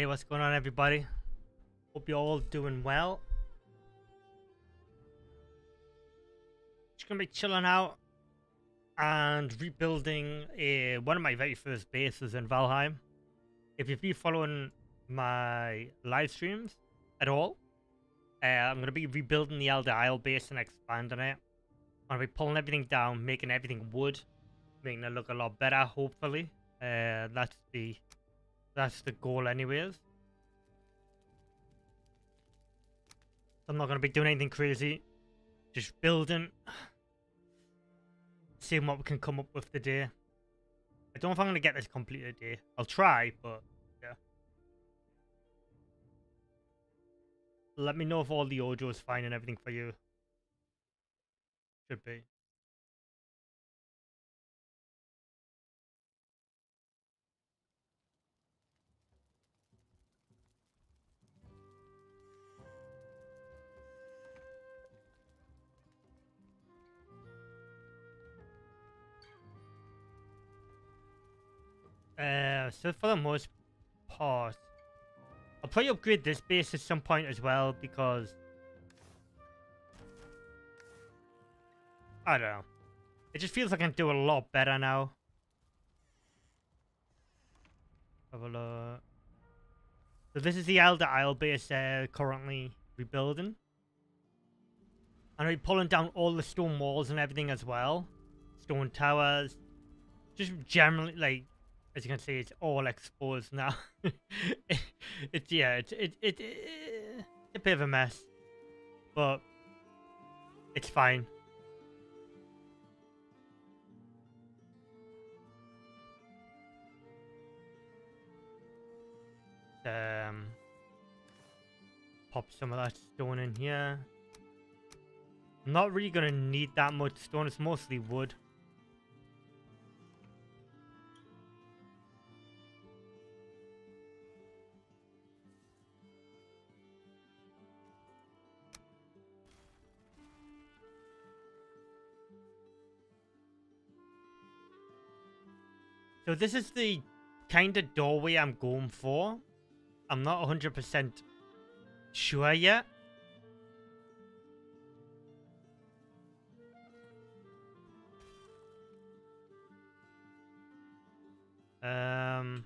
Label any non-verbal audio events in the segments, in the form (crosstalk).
Hey, what's going on, everybody? Hope you're all doing well. Just gonna be chilling out and rebuilding a, one of my very first bases in Valheim. If you've been following my live streams at all, uh, I'm gonna be rebuilding the Elder Isle base and expanding it. I'm gonna be pulling everything down, making everything wood, making it look a lot better, hopefully. Uh, that's the that's the goal anyways. I'm not going to be doing anything crazy. Just building. (sighs) Seeing what we can come up with today. I don't know if I'm going to get this completed today. I'll try, but yeah. Let me know if all the audio is fine and everything for you. Should be. Uh, so for the most part, I'll probably upgrade this base at some point as well because I don't know. It just feels like I can do a lot better now. Have a look. So this is the Elder Isle base uh, currently rebuilding. And we're pulling down all the stone walls and everything as well. Stone towers. Just generally, like, as you can see, it's all exposed now. (laughs) it's yeah, it's it, it, it it's a bit of a mess, but it's fine. Um, pop some of that stone in here. I'm not really gonna need that much stone. It's mostly wood. So this is the kind of doorway I'm going for. I'm not 100% sure yet. Um...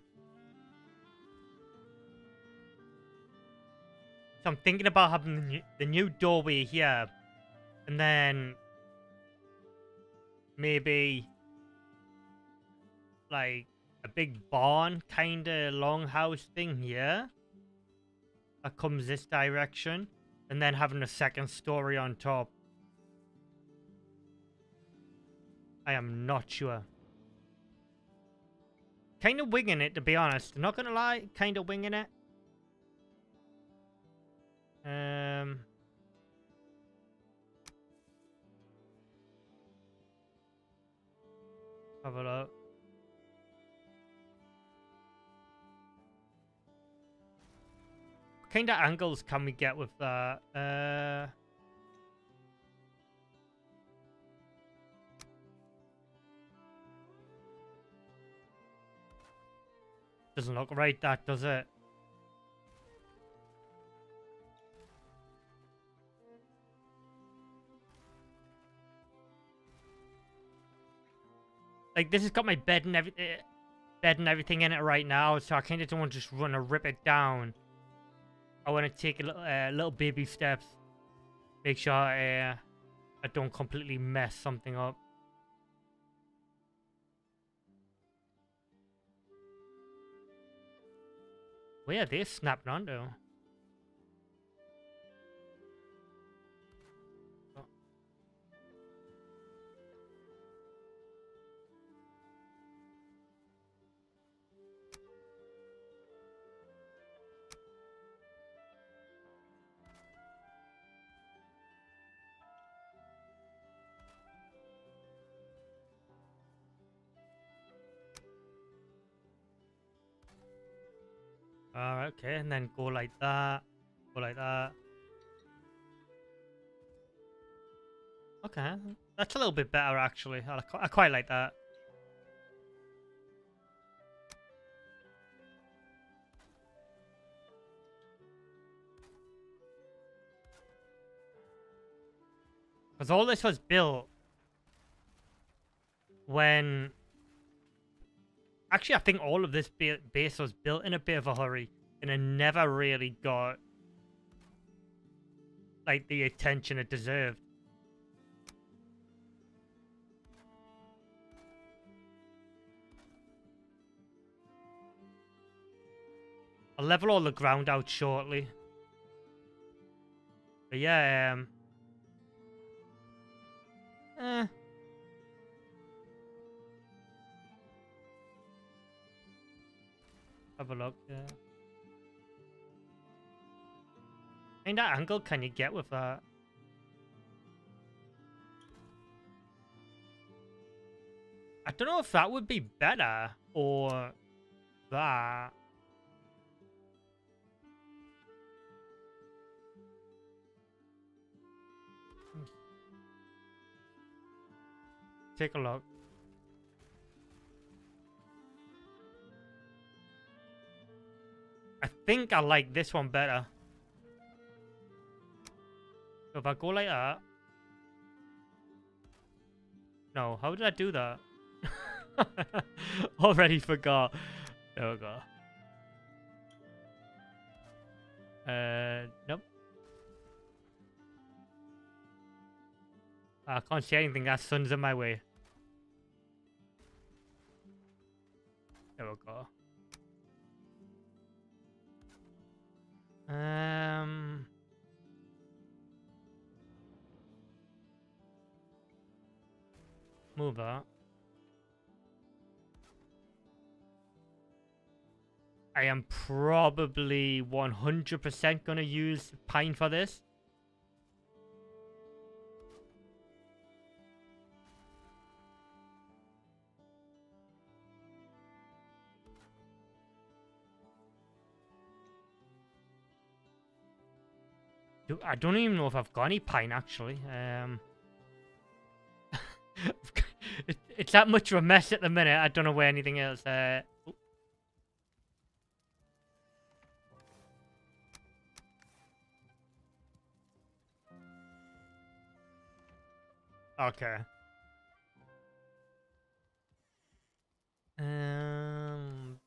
So I'm thinking about having the new, the new doorway here. And then... Maybe like a big barn kind of longhouse thing here that comes this direction and then having a second story on top. I am not sure. Kind of winging it, to be honest. Not gonna lie, kind of winging it. Um... Have a look. Kind of angles can we get with that? Uh... Doesn't look right, that, does it? Like, this has got my bed and everything, eh, bed and everything in it right now, so I kind of don't want to just run and rip it down. I want to take a little, uh, little baby steps. Make sure I, uh, I don't completely mess something up. Where are they snapping onto? Okay, and then go like that. Go like that. Okay, that's a little bit better actually. I, quite like that. Because all this was built when... Actually, I think all of this base was built in a bit of a hurry. And it never really got... Like, the attention it deserved. I'll level all the ground out shortly. But yeah, um... Eh. Have a look, yeah. And that angle can you get with that? I don't know if that would be better or that. Take a look. I think I like this one better. So if I go like that. No, how did I do that? (laughs) Already forgot. There we go. Uh, nope. I can't see anything. That sun's in my way. There we go. Um. Move that. I am probably 100% going to use pine for this. I don't even know if I've got any pine actually. Um, (laughs) it's that much of a mess at the minute. I don't know where anything else. Uh, Okay. Um,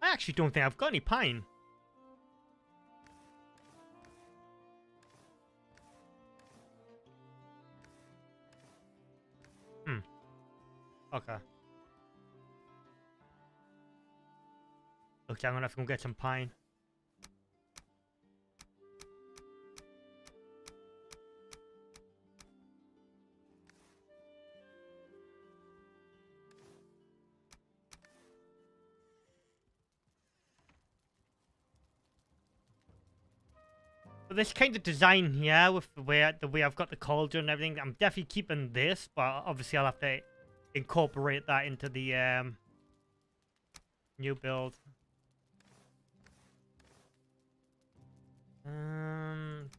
I actually don't think I've got any pine. Okay. Okay, I'm gonna have to go get some pine. This kind of design here with the way the way I've got the cauldron and everything, I'm definitely keeping this, but obviously I'll have to incorporate that into the um, new build. Um,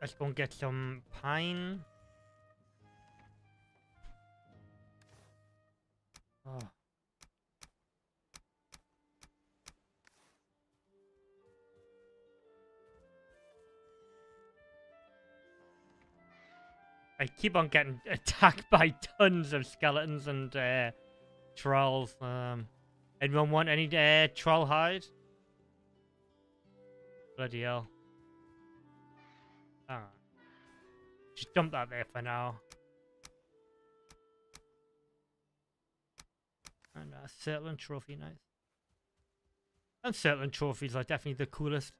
Let's go and get some pine. Oh. I keep on getting (laughs) attacked by tons of skeletons and uh, trolls. Um, anyone want any uh, troll hide? Bloody hell. Alright. Just dump that there for now. And a uh, Surtling trophy, nice. And Surtling trophies are definitely the coolest.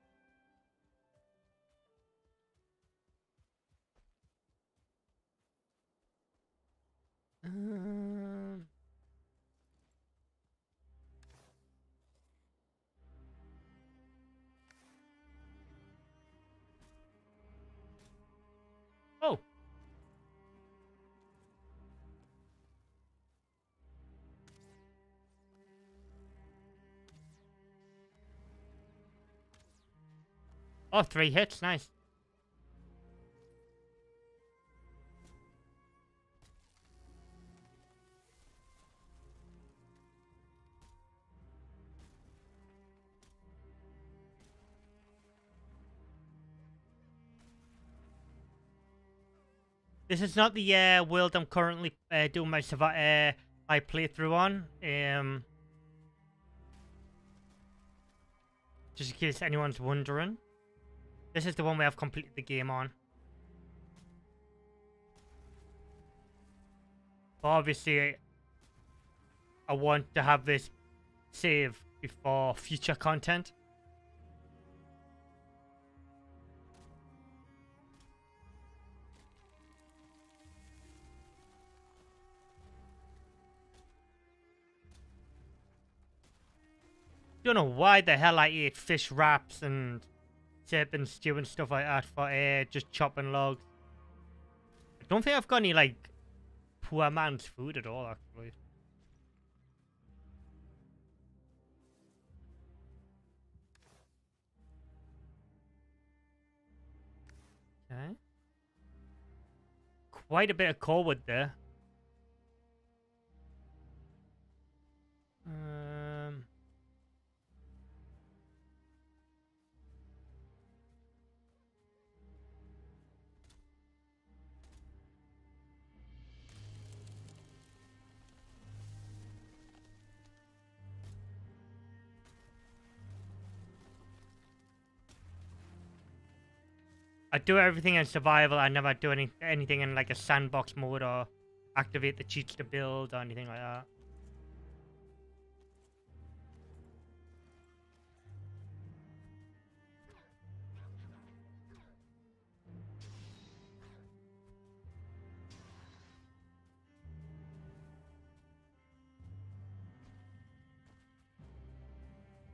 Um... Oh, three hits, nice. This is not the uh, world I'm currently uh, doing my survi- uh, my playthrough on. Um, just in case anyone's wondering, this is the one where I've completed the game on. Obviously, I want to have this save before future content. Don't know why the hell I ate fish wraps and turnip stew and stuff like that for air, just chopping logs. I don't think I've got any, like, poor man's food at all, actually. Okay. Quite a bit of core wood there. I do everything in survival. I never do any anything in like a sandbox mode or activate the cheats to build or anything like that.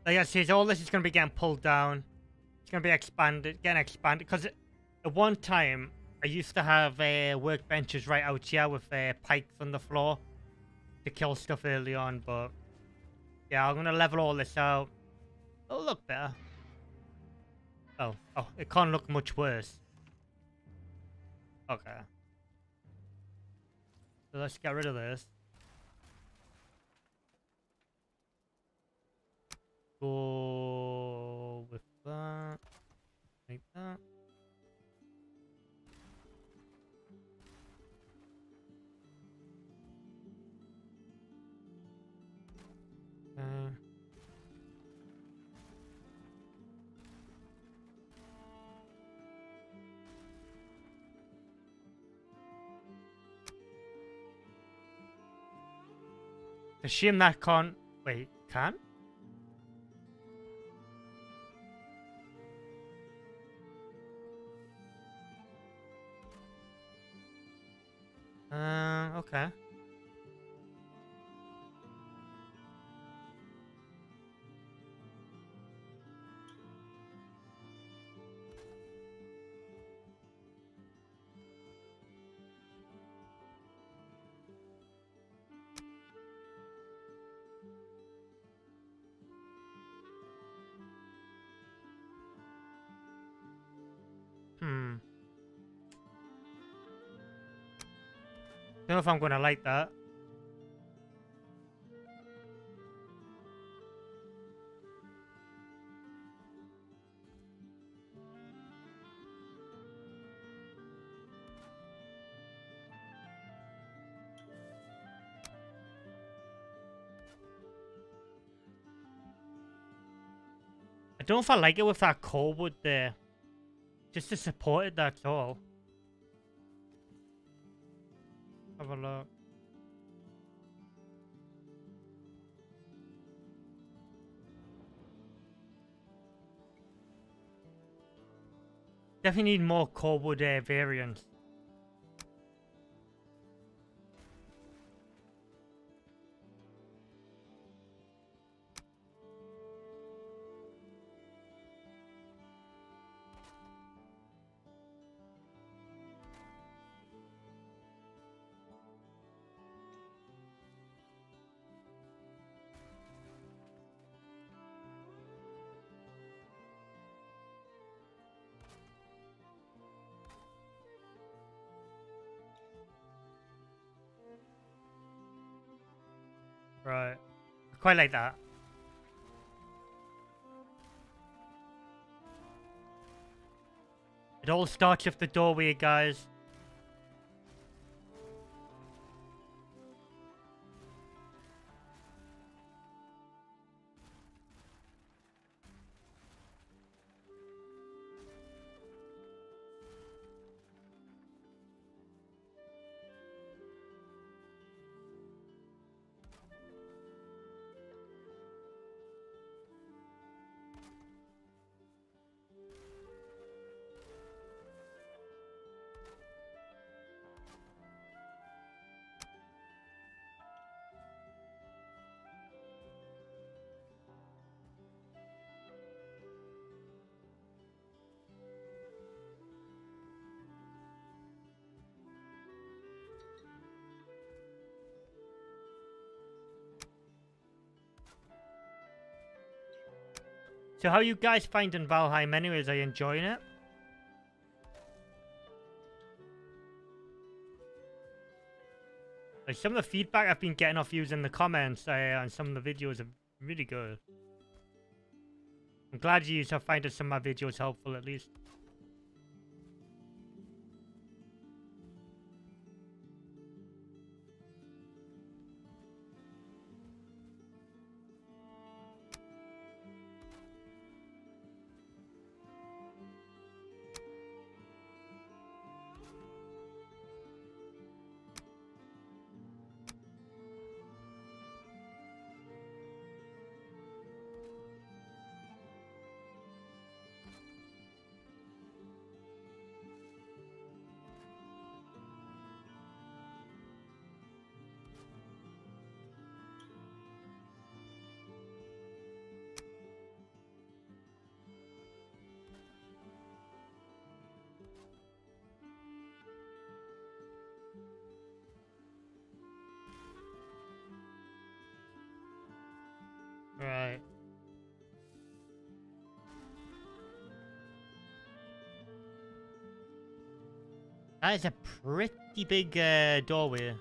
Like I said, all this is going to be getting pulled down. It's going to be expanded, getting expanded. Because at one time, I used to have uh, workbenches right out here with uh, pikes on the floor to kill stuff early on, but yeah, I'm gonna level all this out. It'll look better. Oh, oh, it can't look much worse. Okay. So let's get rid of this. Go with that. Like that. Okay. A shame that can't. Wait, can? Uh, okay. Know if I'm gonna like that. I don't know if I like it with that core wood there. Just to support it, that's all. Have a look. Definitely need more wood uh, variants. Quite like that. Ah. It all starts with the doorway, guys. So how you guys finding Valheim anyways? Are you enjoying it? Like some of the feedback I've been getting off you in the comments uh, on some of the videos are really good. I'm glad you are finding some of my videos helpful at least. That is a pretty big uh, doorway.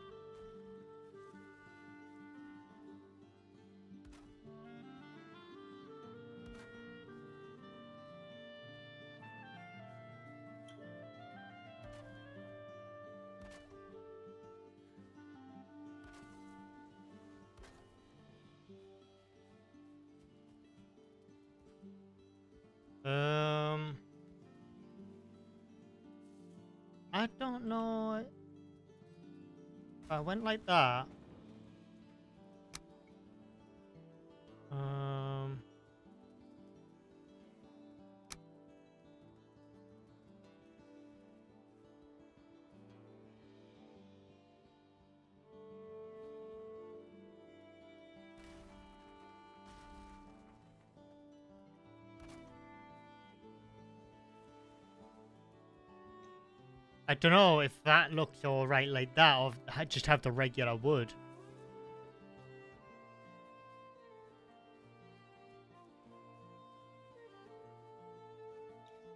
Uh, I went like that. Uh, don't know if that looks alright like that, or I just have the regular wood.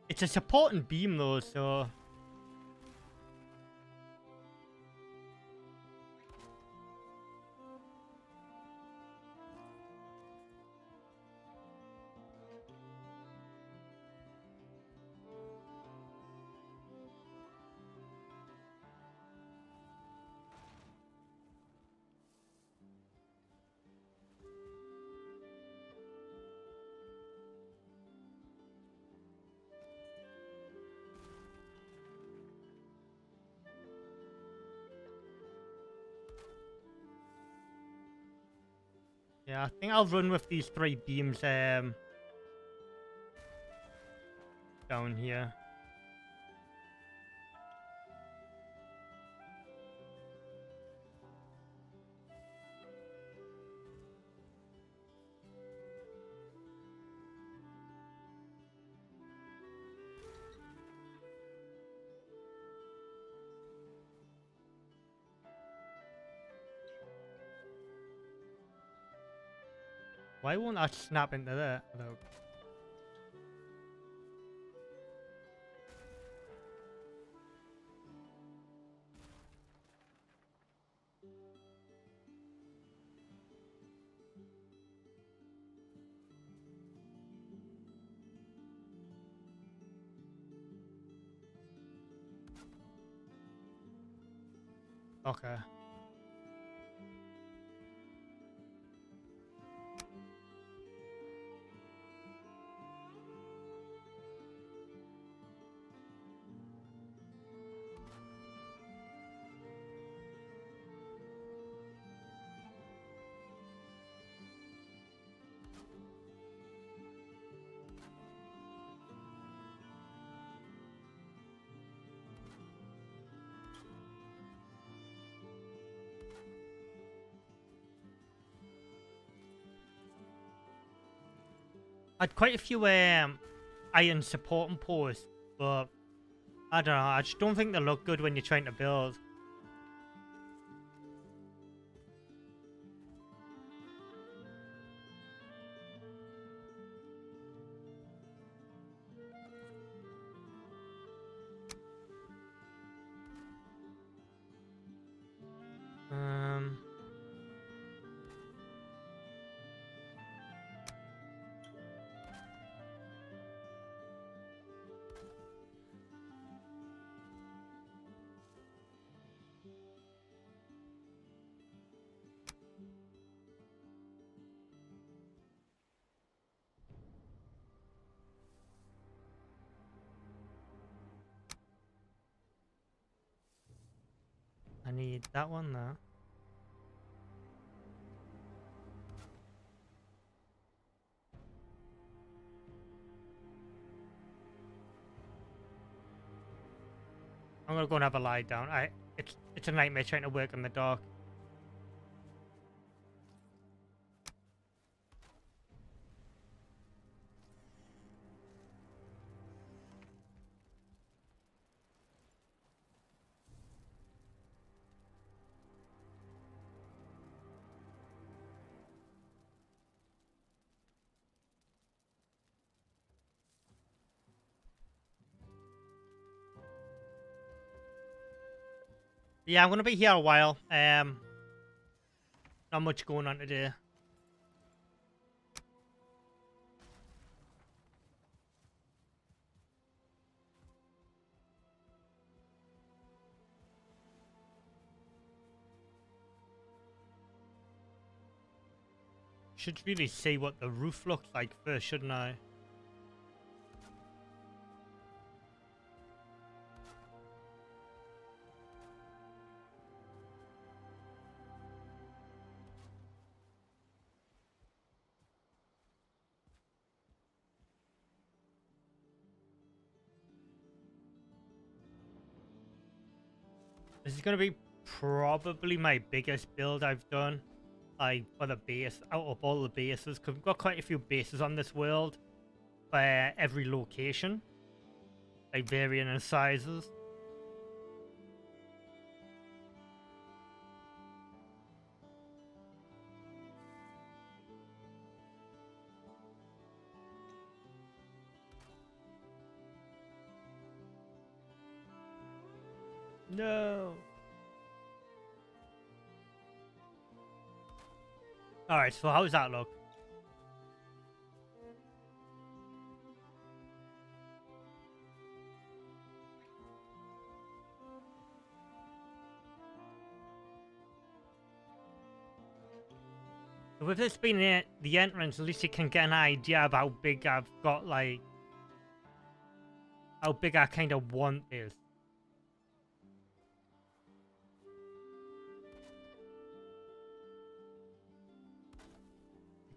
It's a supporting beam though, so... think I'll run with these three beams um, down here. Why won't I snap into that? though? Okay. I had quite a few um, iron supporting posts, but I don't know. I just don't think they look good when you're trying to build. Need that one there. I'm gonna go and have a lie down. I it's it's a nightmare trying to work in the dark. Yeah, I'm gonna be here a while. Um, not much going on today. Should really see what the roof looks like first, shouldn't I? Is going to be probably my biggest build I've done. Like, for the base, out of all the bases. Because we've got quite a few bases on this world. For every location. Like, varying in sizes. No. Alright, so how's that look? With this being the entrance, at least you can get an idea of how big I've got, like, how big I kind of want this.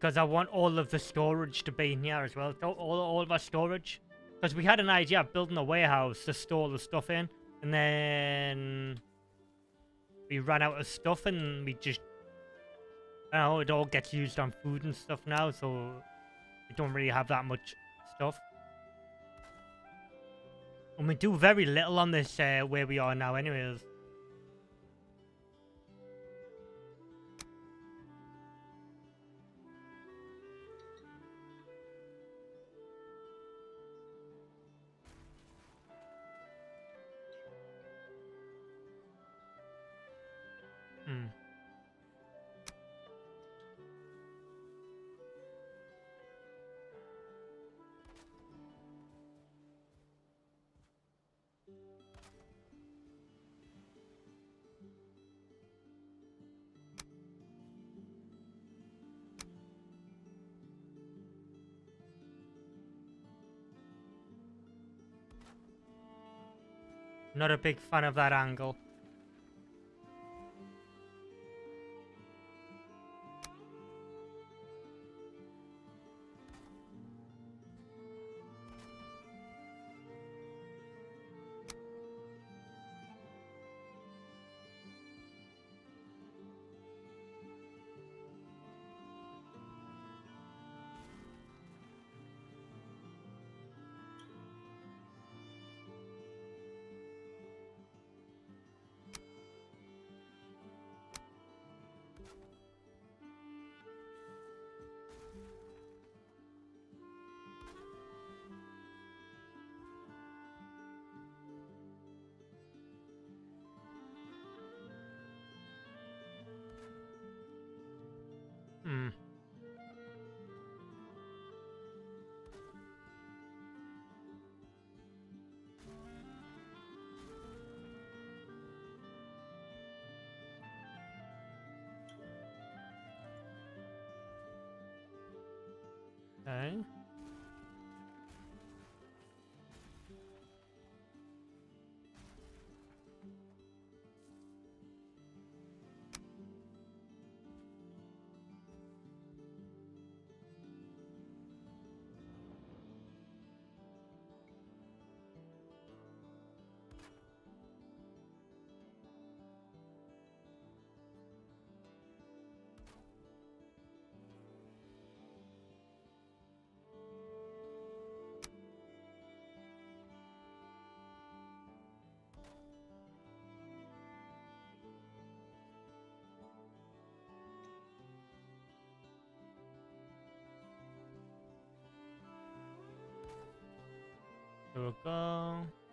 Because I want all of the storage to be in here as well. All, all of our storage. Because we had an idea of building a warehouse to store the stuff in. And then... We ran out of stuff and we just... I know, it all gets used on food and stuff now. So we don't really have that much stuff. And we do very little on this uh, where we are now anyways. Not a big fan of that angle. There we go.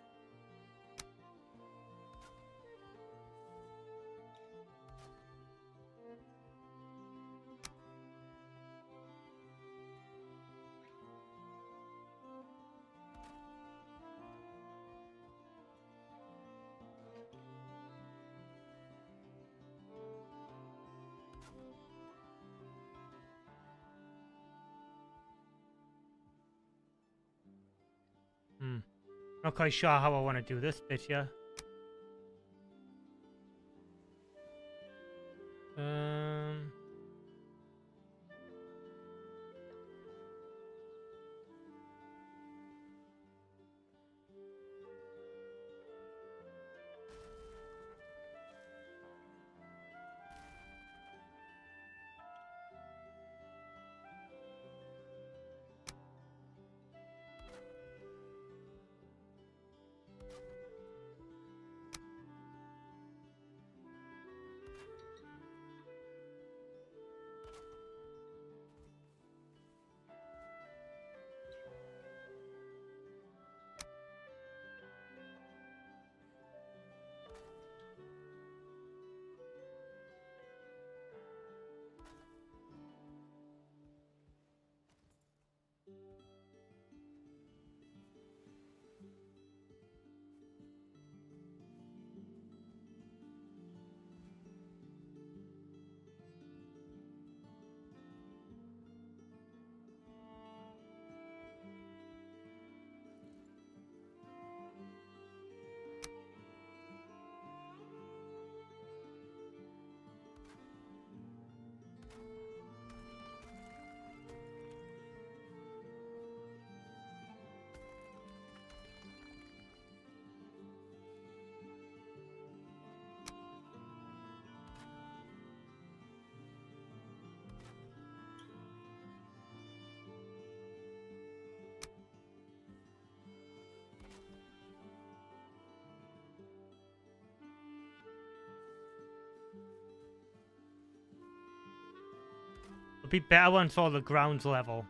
Hmm. Not quite sure how I want to do this bit yet. Be better once all the ground's level.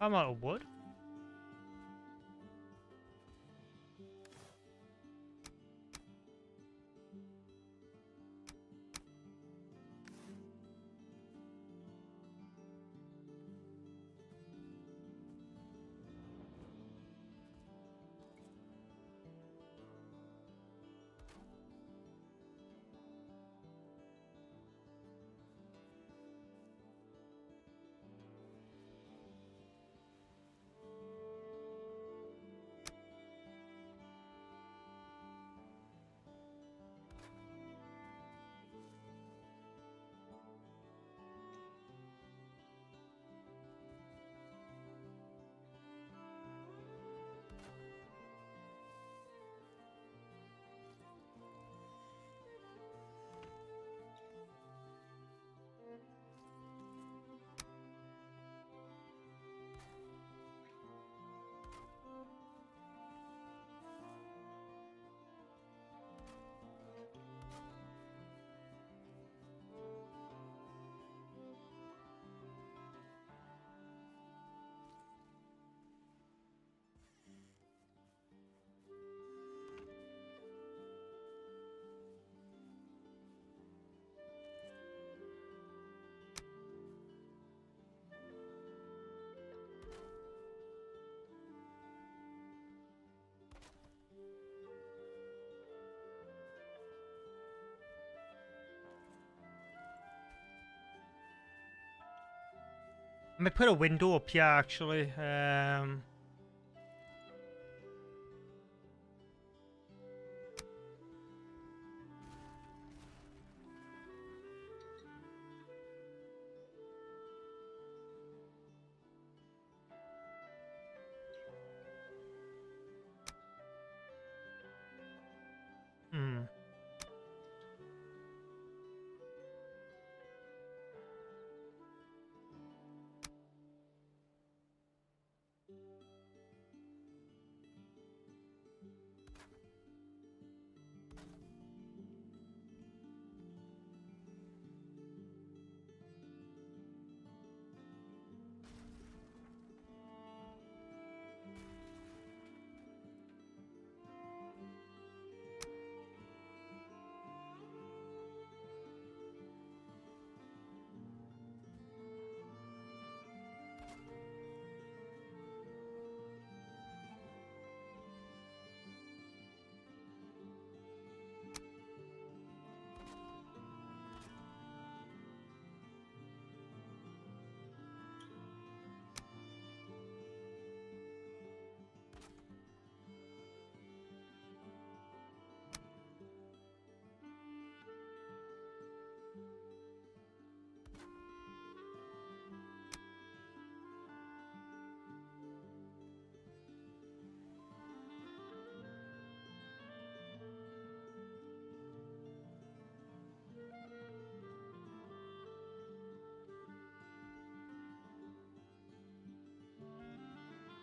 I'm out of wood. I might put a window up here actually. Um,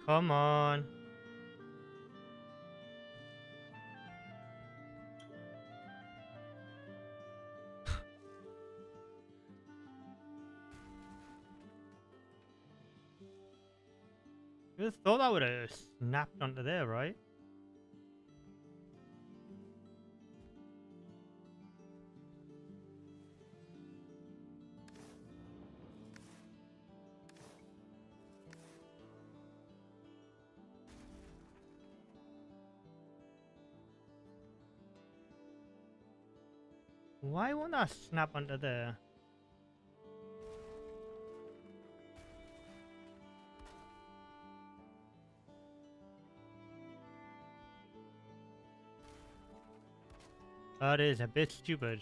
Come on. (laughs) You thought that would have snapped onto there, right? That snap under there? That is a bit stupid.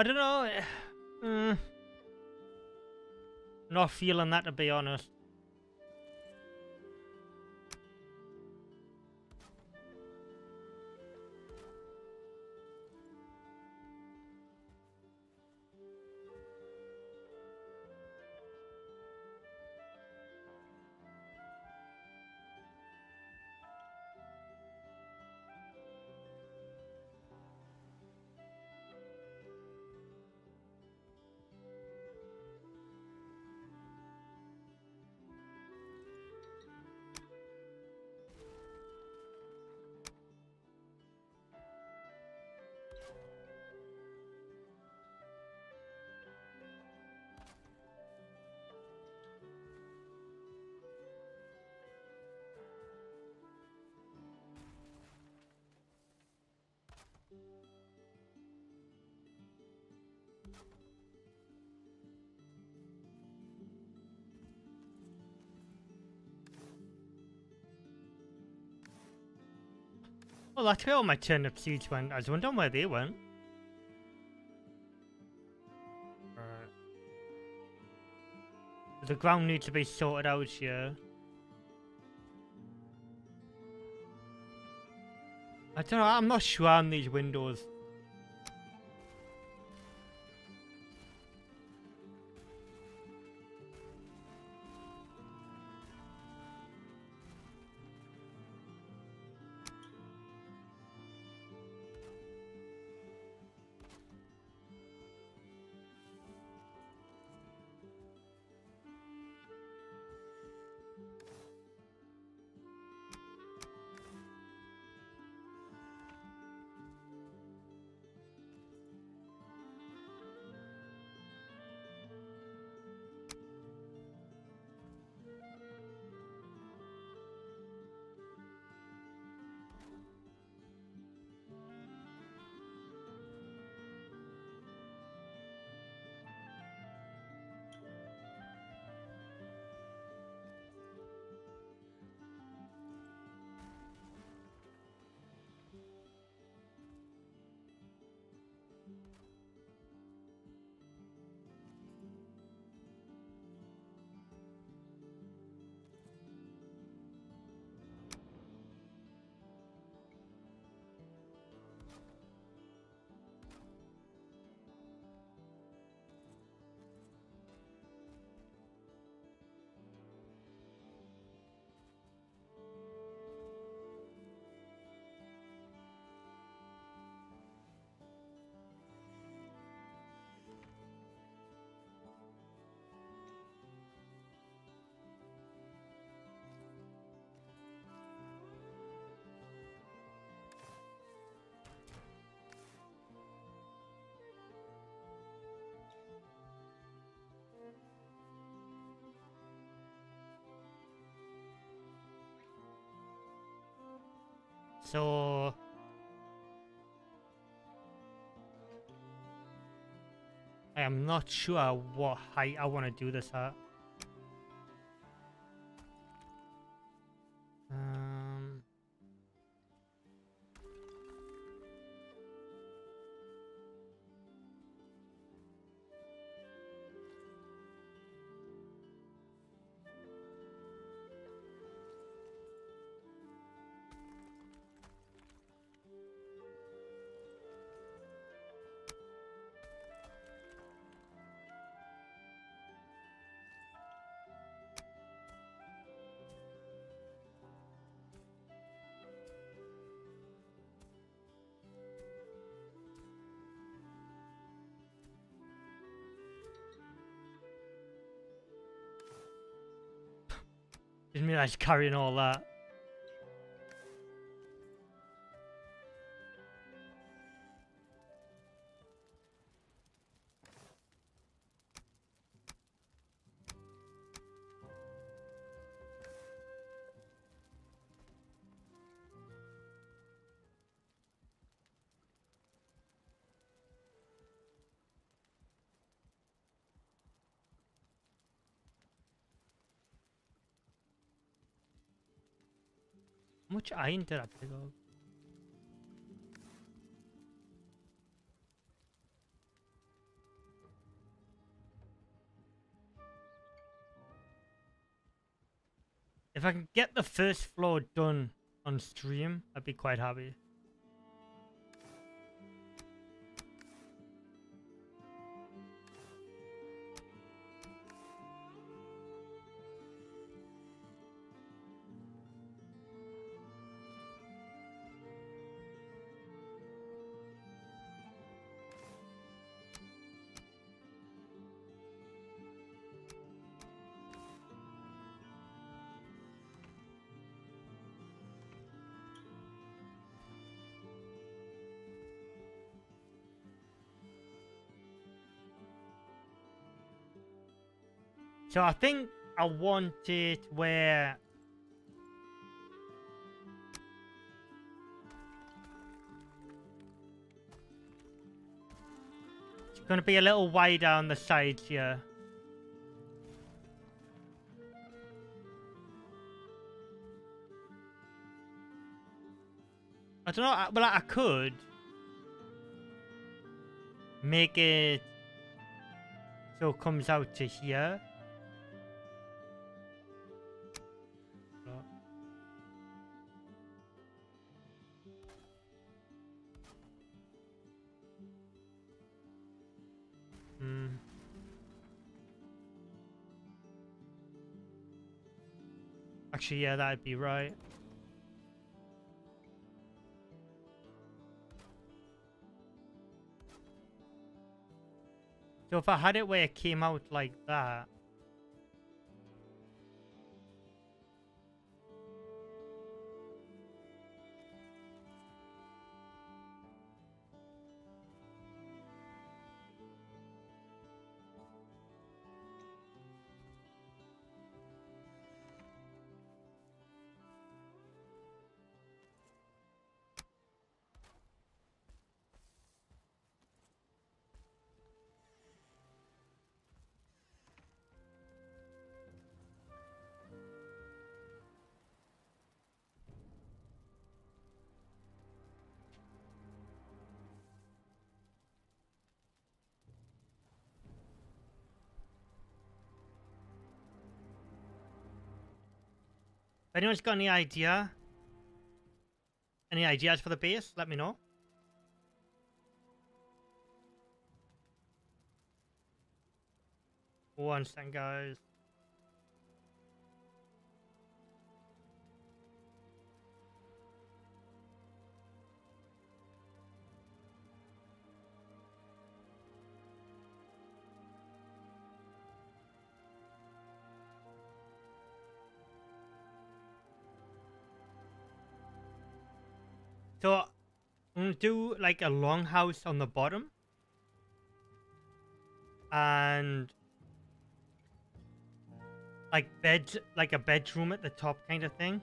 I don't know. eh, mm. Not feeling that to be honest. Well, that's where all my turnip seeds went. I was wondering where they went. Right. The ground needs to be sorted out here. I don't know, I'm not sure on these windows. So I am not sure what height I want to do this at. Didn't carrying all that. Much I up? If I can get the first floor done on stream, I'd be quite happy. So I think I want it where it's going to be a little wider on the sides here. I don't know. Well, I could make it so it comes out to here. Actually, yeah, that'd be right. So if I had it where it came out like that, anyone's got any idea, any ideas for the base, let me know. One second, guys. So I'm gonna do like a longhouse on the bottom. And like bed like a bedroom at the top kind of thing.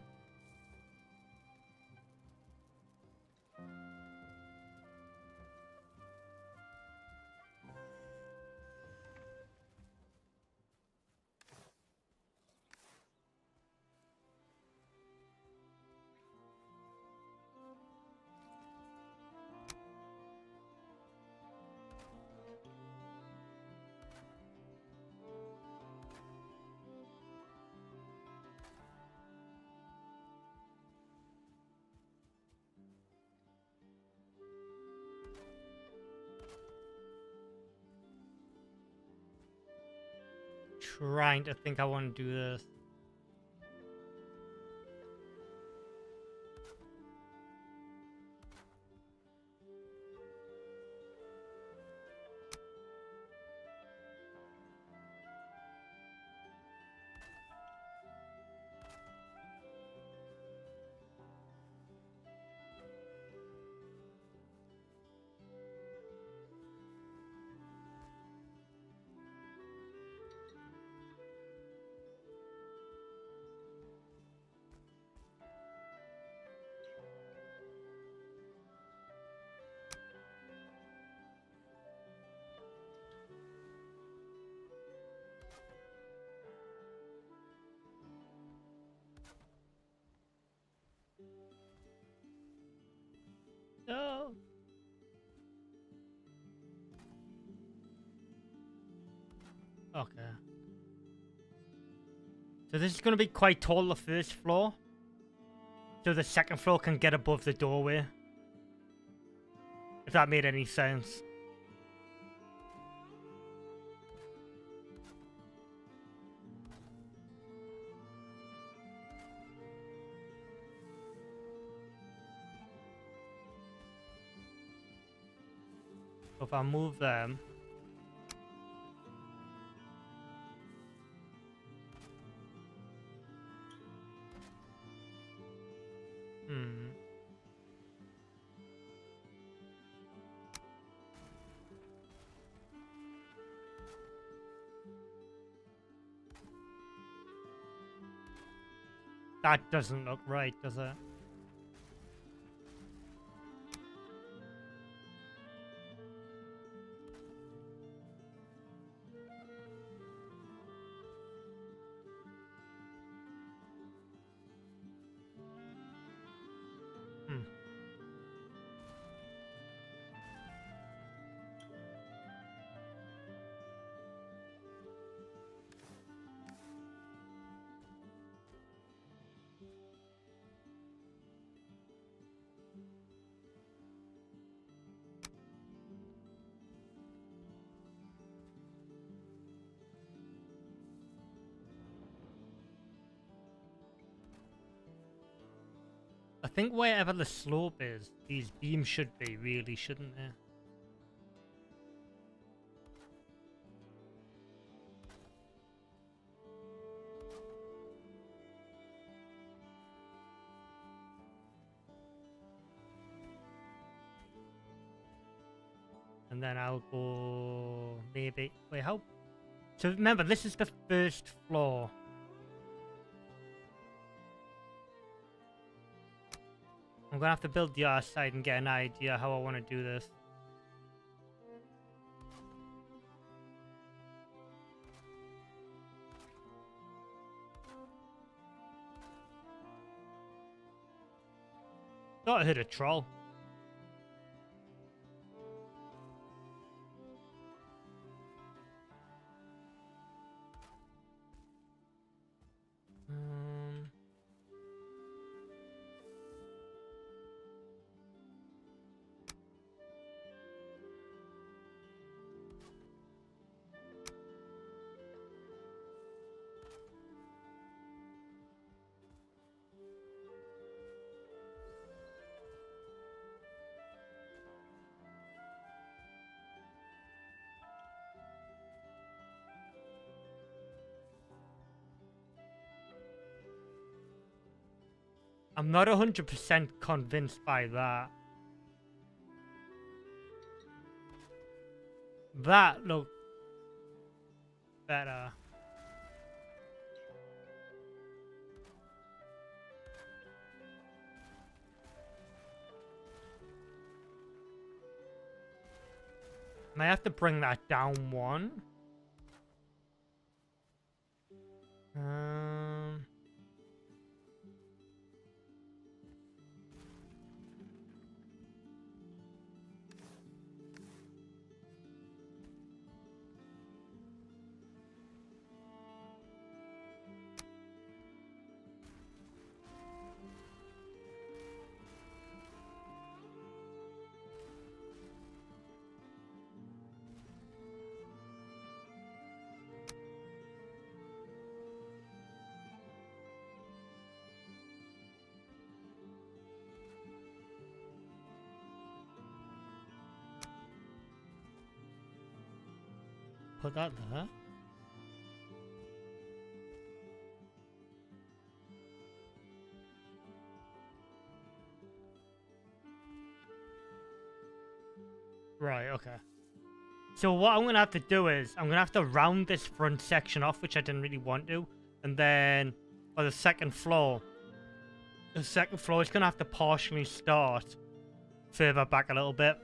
Trying to think I want to do this. Okay. So this is going to be quite tall, the first floor. So the second floor can get above the doorway. If that made any sense. If I move them... That doesn't look right, does it? Think wherever the slope is, these beams should be, really, shouldn't they? And then I'll go maybe wait how so remember this is the first floor. I'm gonna have to build the other side and get an idea how I want to do this. Thought I hit a troll. I'm not 100% convinced by that. That looked better. I have to bring that down one? Um... put that. Right, okay. So what I'm going to have to do is, I'm going to have to round this front section off, which I didn't really want to. And then, for the second floor, the second floor is going to have to partially start further back a little bit.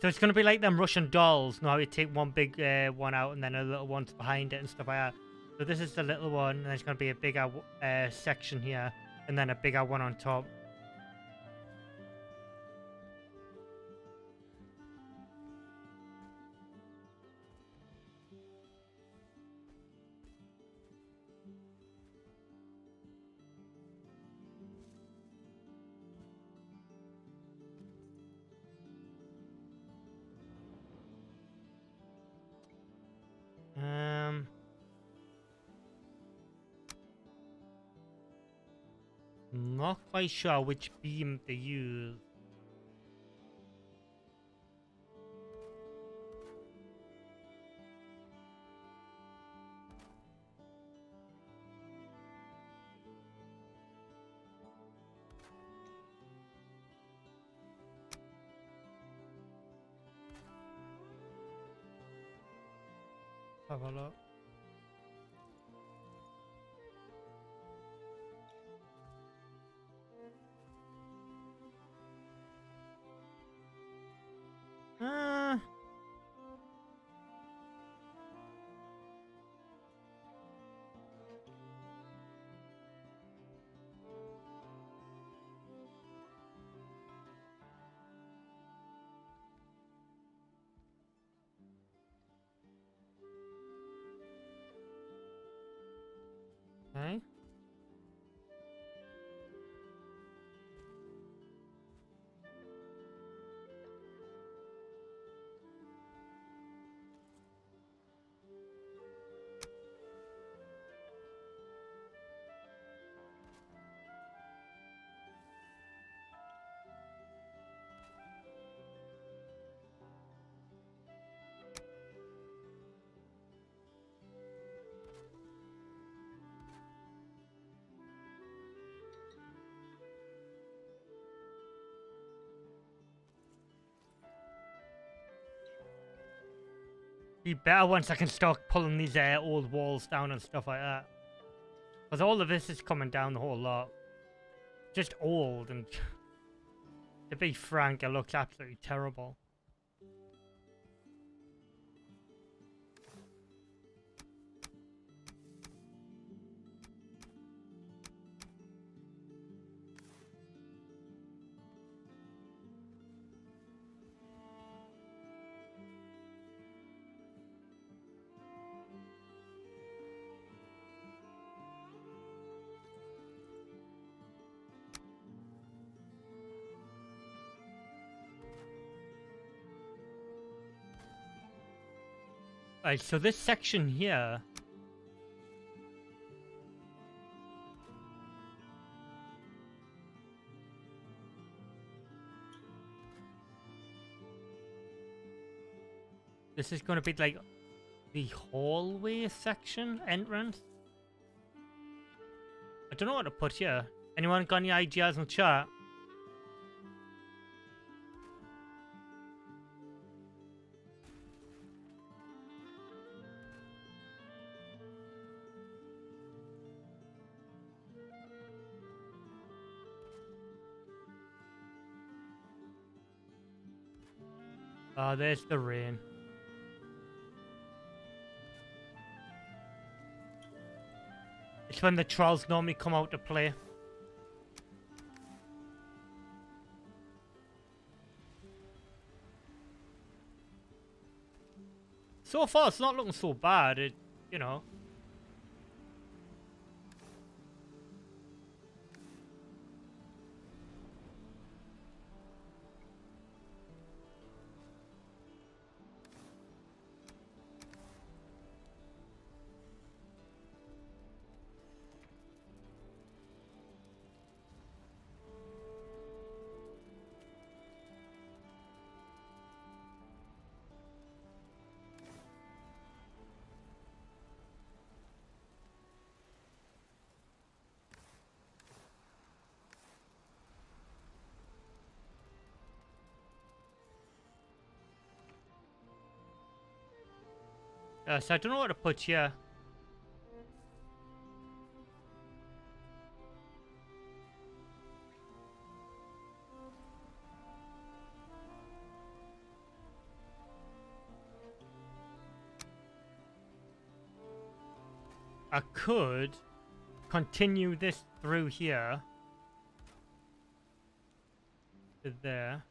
So it's going to be like them Russian dolls. Now you take one big uh, one out and then a little one's behind it and stuff like that. So this is the little one, and there's going to be a bigger uh, section here, and then a bigger one on top. Sure which beam to use. Be better once I can start pulling these uh, old walls down and stuff like that. Because all of this is coming down the whole lot. Just old and... (laughs) to be frank, it looks absolutely terrible. Right, so this section here... This is going to be like the hallway section entrance. I don't know what to put here. Anyone got any ideas in the chat? Ah, there's the rain. It's when the trolls normally come out to play. So far, it's not looking so bad. It, you know. Uh, so I don't know what to put here. I could continue this through here to there.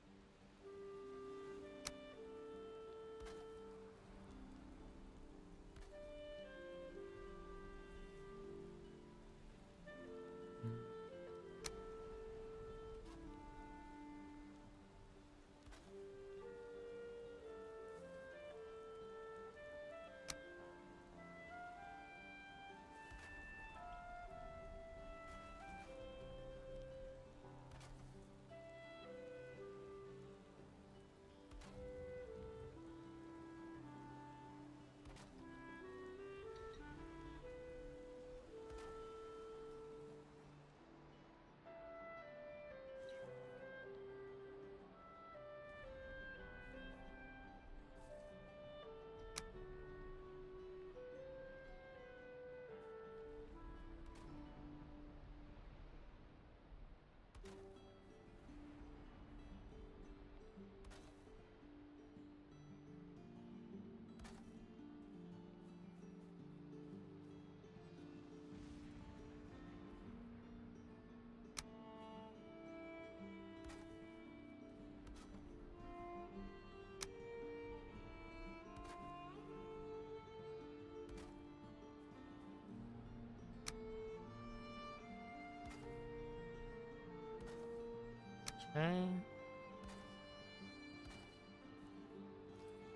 Okay.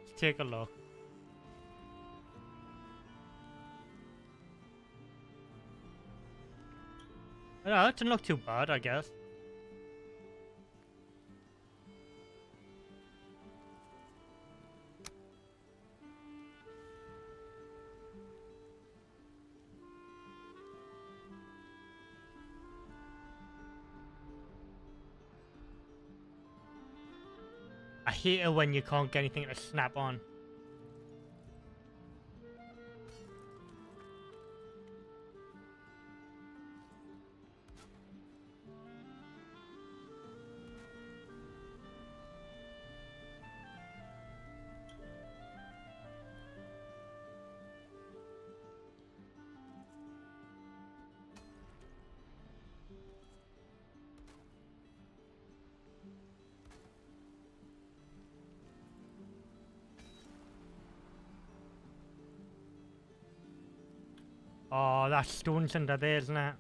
Let's take a look. Yeah, that didn't look too bad, I guess. Hate it when you can't get anything to snap on. That stone's under there, isn't it?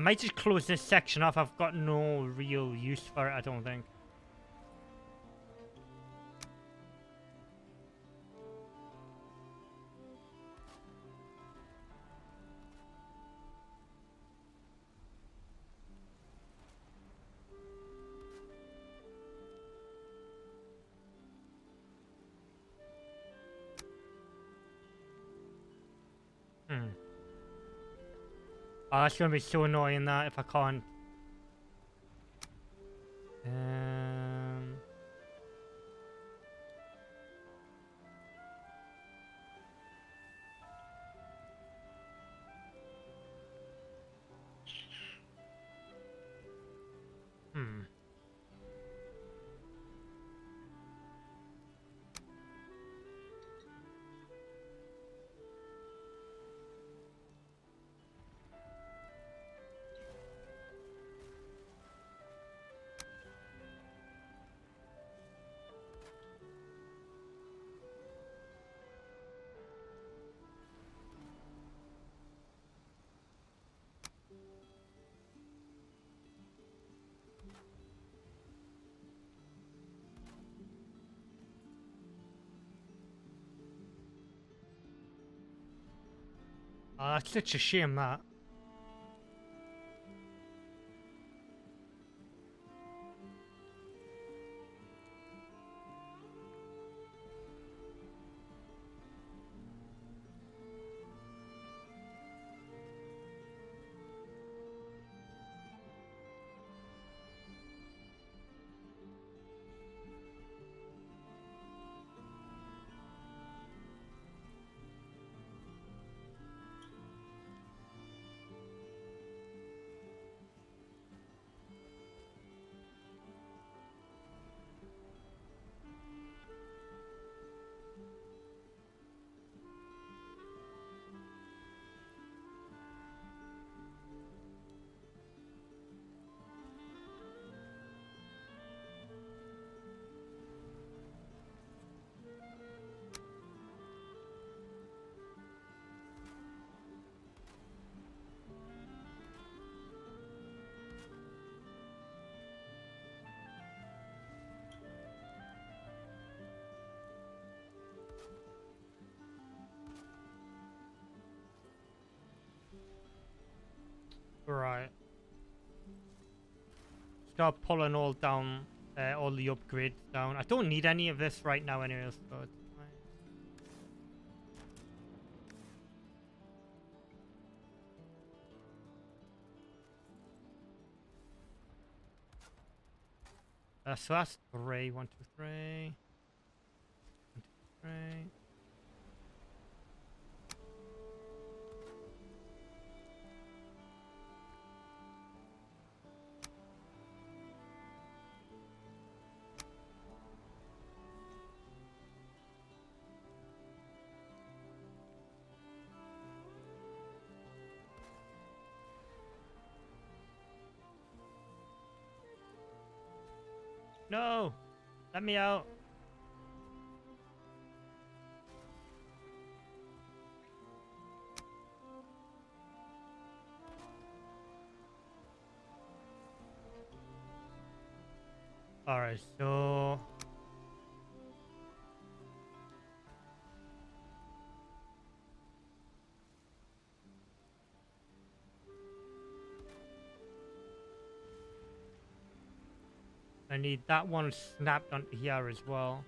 I might just close this section off. I've got no real use for it, I don't think. That's gonna be so annoying that uh, if I can't. That's such a shame that. Right. Start pulling all down, uh, all the upgrades down. I don't need any of this right now anyway, so. Uh, so that's three. One, two, three. One, two, three. Let me out! Alright, so... I need that one snapped onto here as well.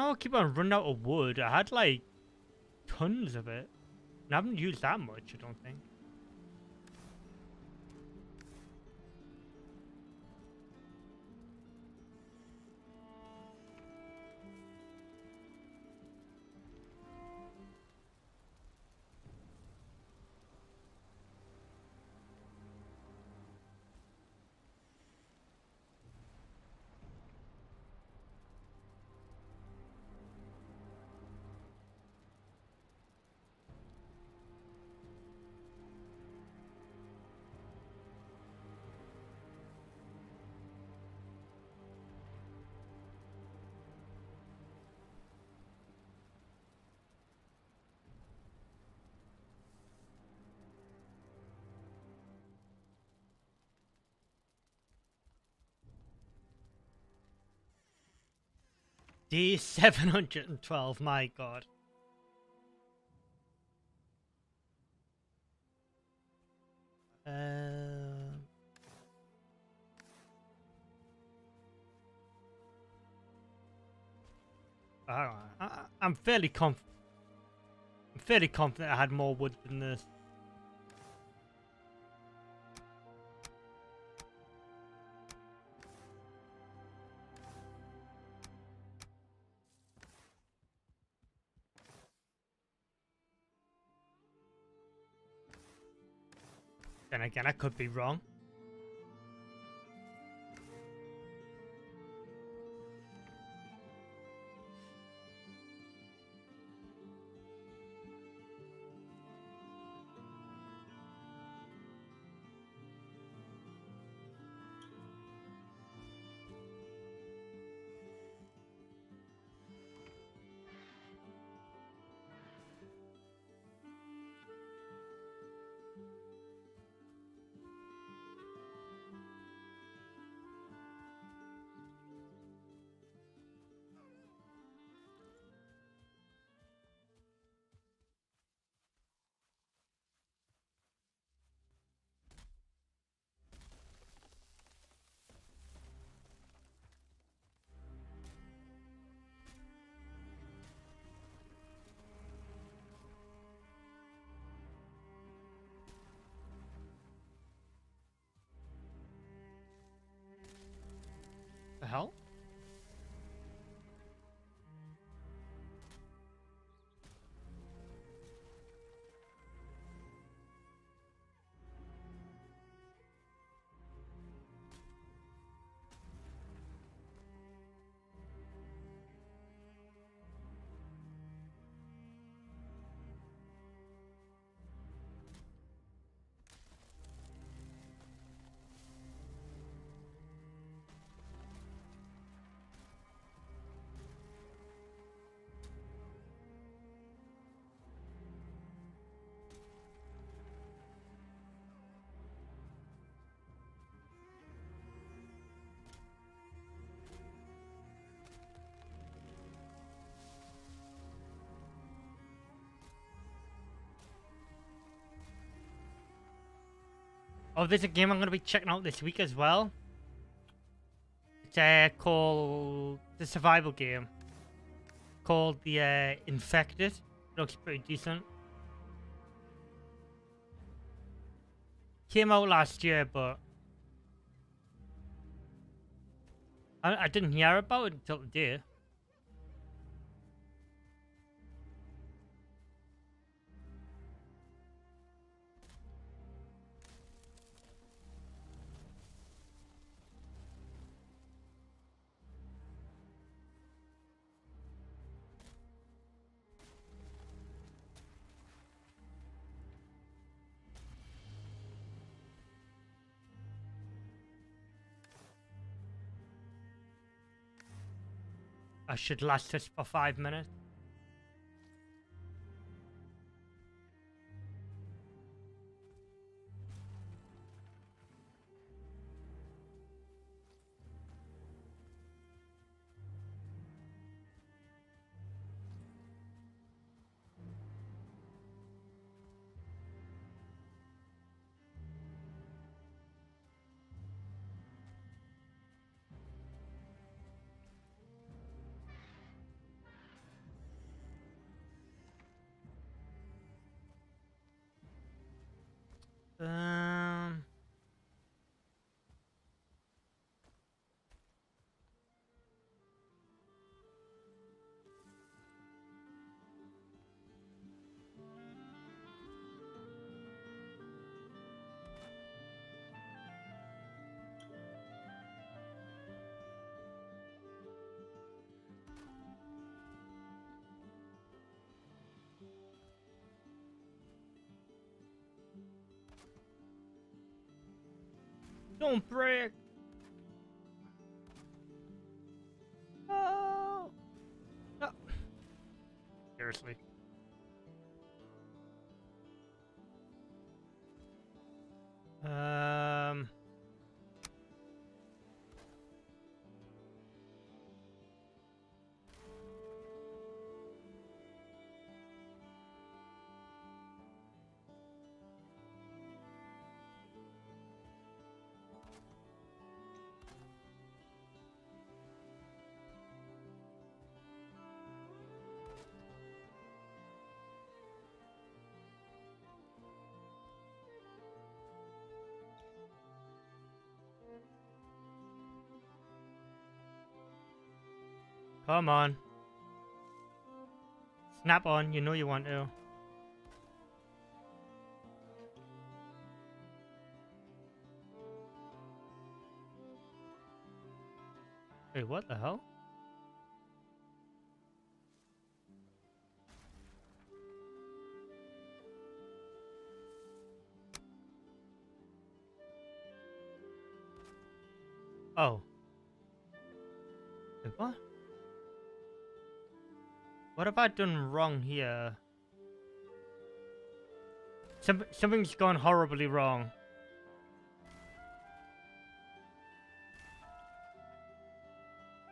Know, I keep on running out of wood. I had like tons of it. And I haven't used that much, I don't think. D712, my god. Uh... I, I'm fairly conf I'm fairly confident I had more wood than this. Then again, I could be wrong. Hell? Oh, there's a game I'm going to be checking out this week as well. It's uh, called the survival game called the uh, Infected. Looks pretty decent. Came out last year, but I, I didn't hear about it until today. Should last us for five minutes. Don't break. Come on. Snap on, you know you want to. Wait, what the hell? What have I done wrong here? Some, something's gone horribly wrong.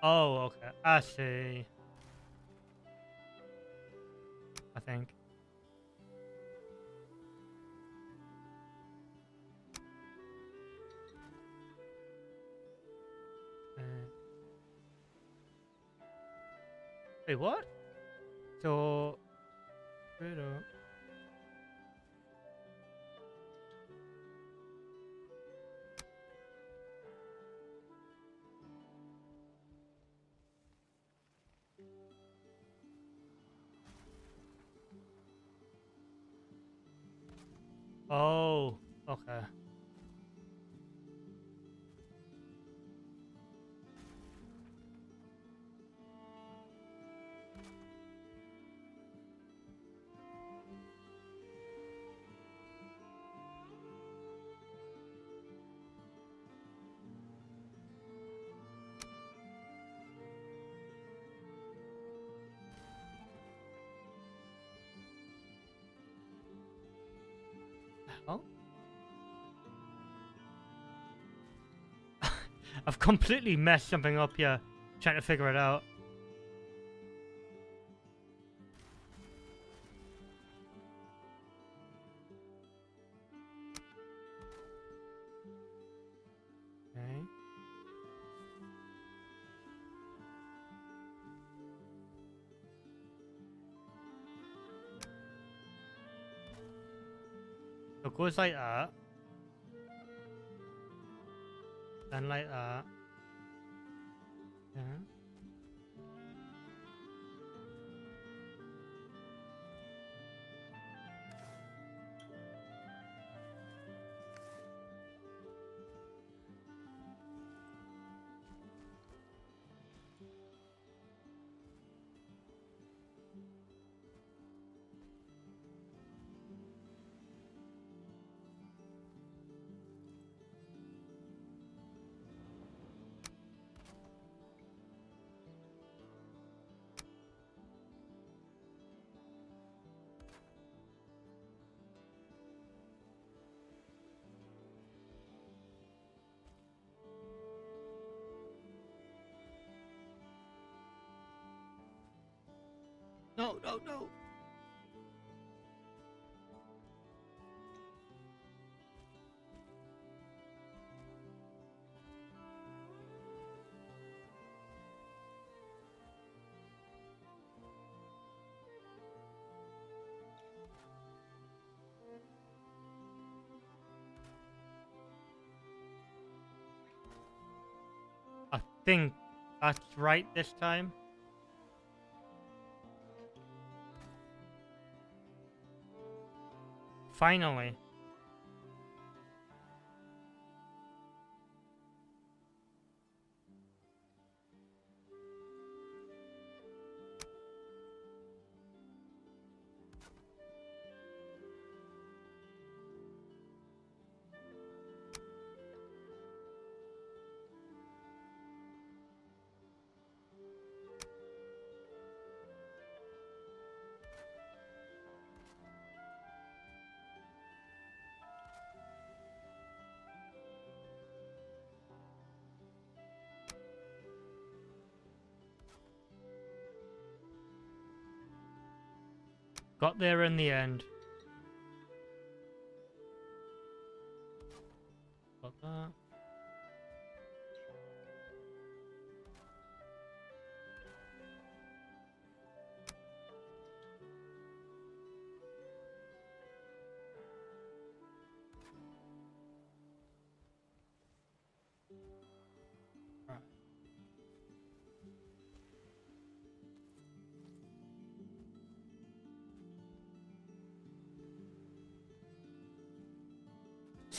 Oh, okay. I see. I think. Uh, wait, what? So, wait up. Oh, I've completely messed something up here, trying to figure it out. Goes like that. Then like No, no, no. I think that's right this time. Finally. Got there in the end.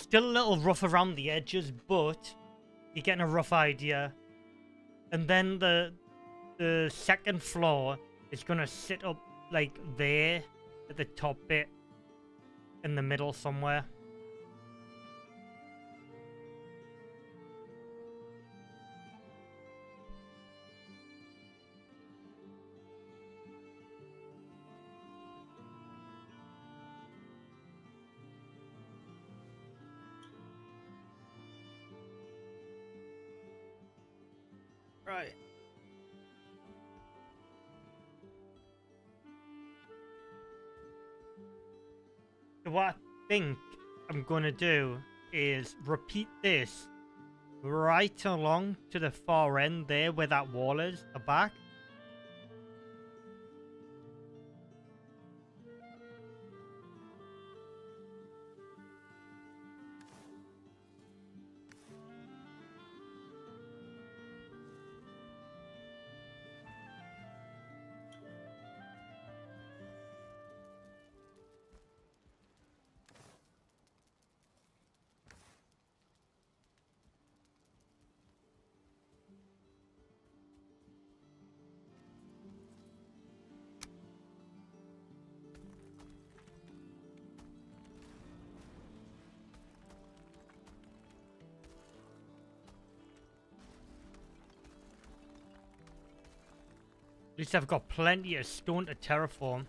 Still a little rough around the edges, but you're getting a rough idea. and then the the second floor is gonna sit up like there at the top bit in the middle somewhere. I'm gonna do is repeat this right along to the far end there where that wall is, the back. I've got plenty of stone to terraform.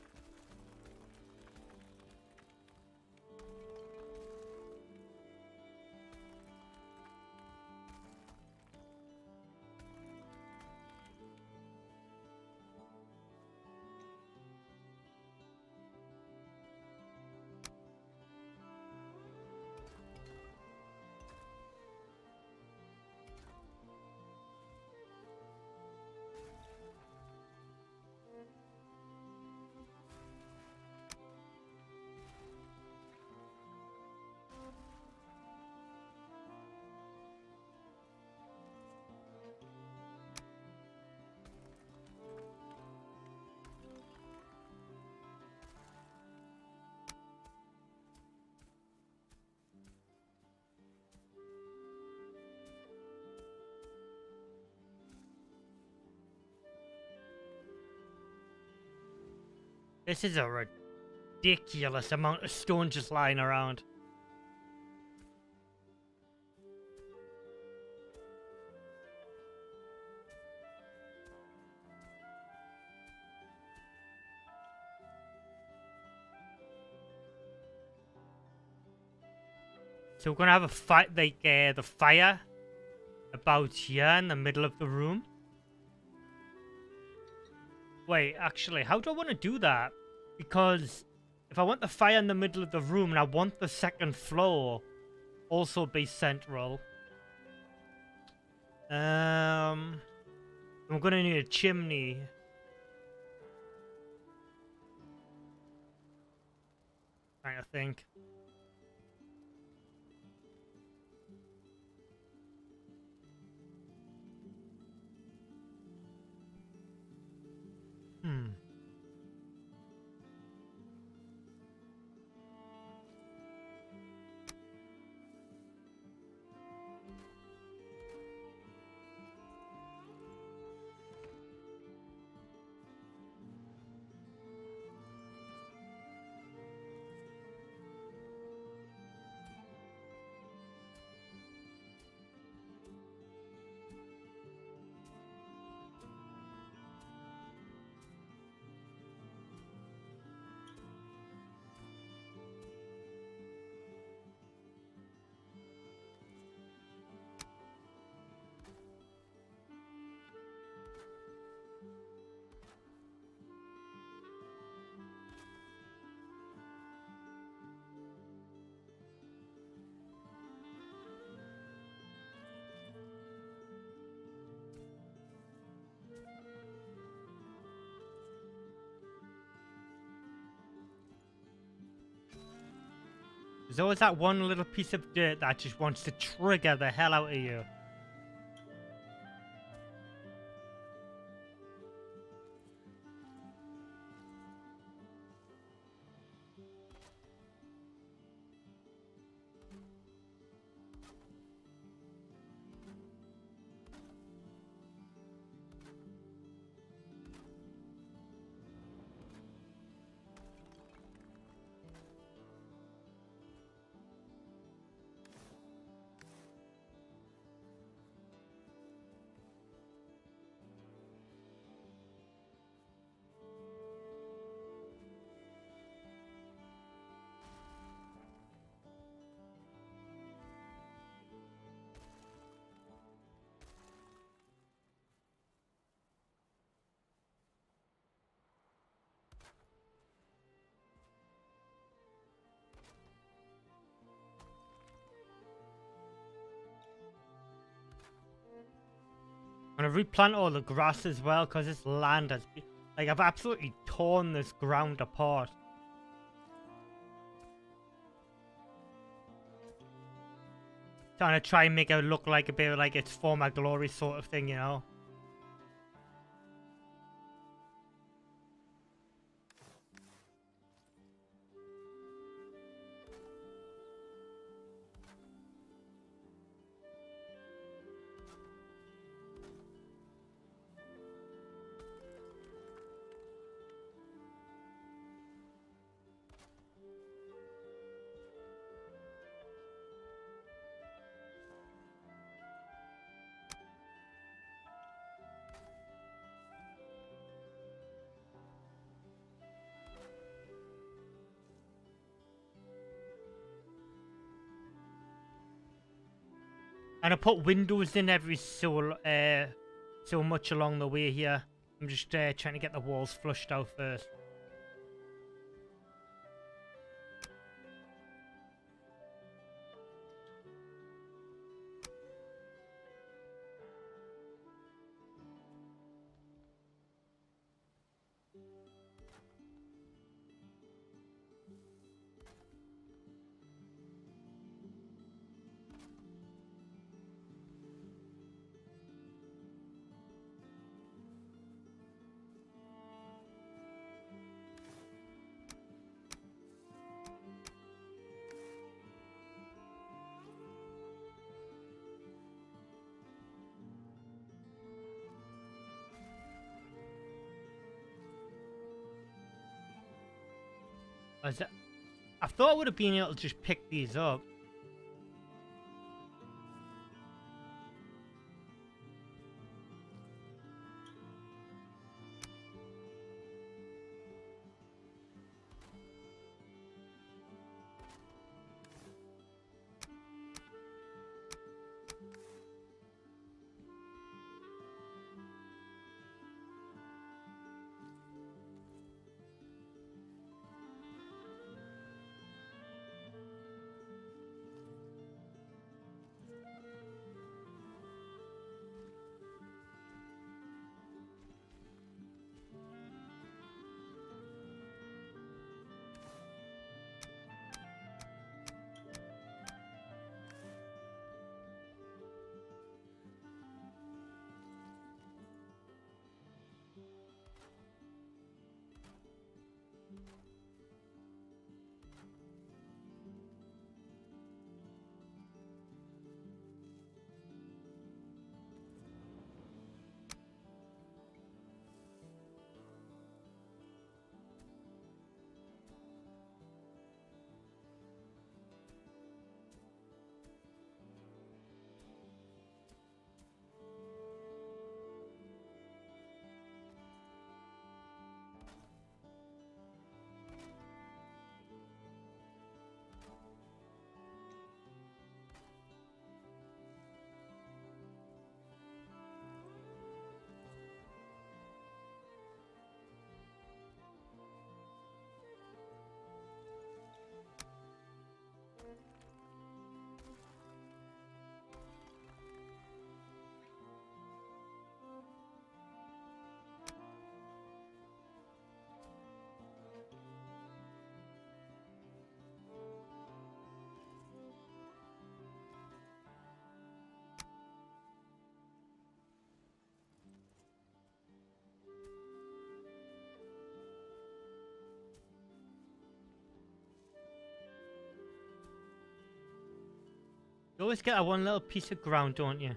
This is a ridiculous amount of stone just lying around. So we're gonna have a fight, like uh, the fire, about here in the middle of the room. Wait, actually, how do I want to do that? Because if I want the fire in the middle of the room and I want the second floor also be central. Um, I'm gonna need a chimney. Trying to think. Hmm. There's always that one little piece of dirt that just wants to trigger the hell out of you. Replant all the grass as well because this land has been, like I've absolutely torn this ground apart. Trying to try and make it look like a bit like it's former glory sort of thing, you know. Put windows in every so uh, so much along the way here. I'm just uh, trying to get the walls flushed out first. I would have been able to just pick these up. You always get a one little piece of ground, don't you?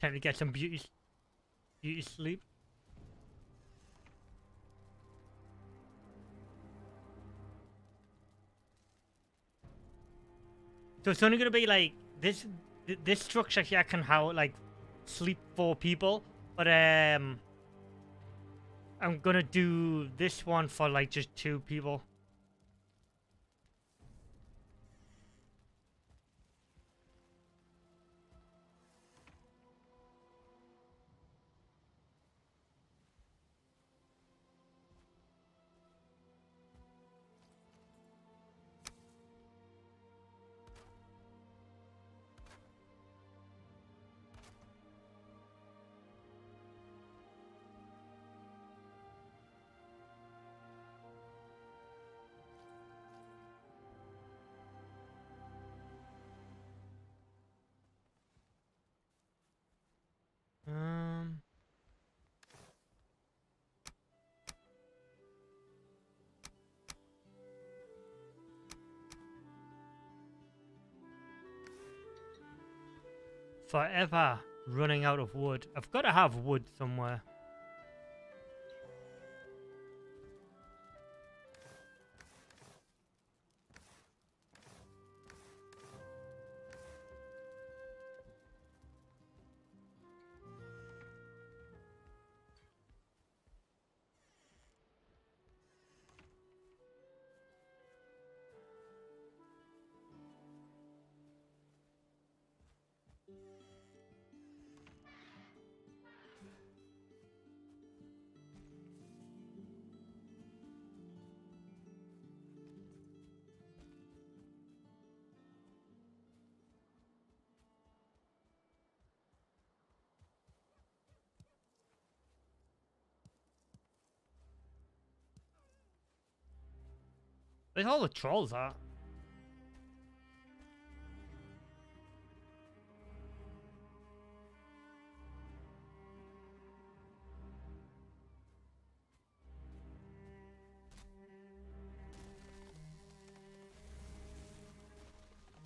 Time to get some beauty, beauty sleep. So it's only gonna be like this. This structure here can how like sleep four people, but um, I'm gonna do this one for like just two people. Forever running out of wood. I've got to have wood somewhere. Where's all the trolls at?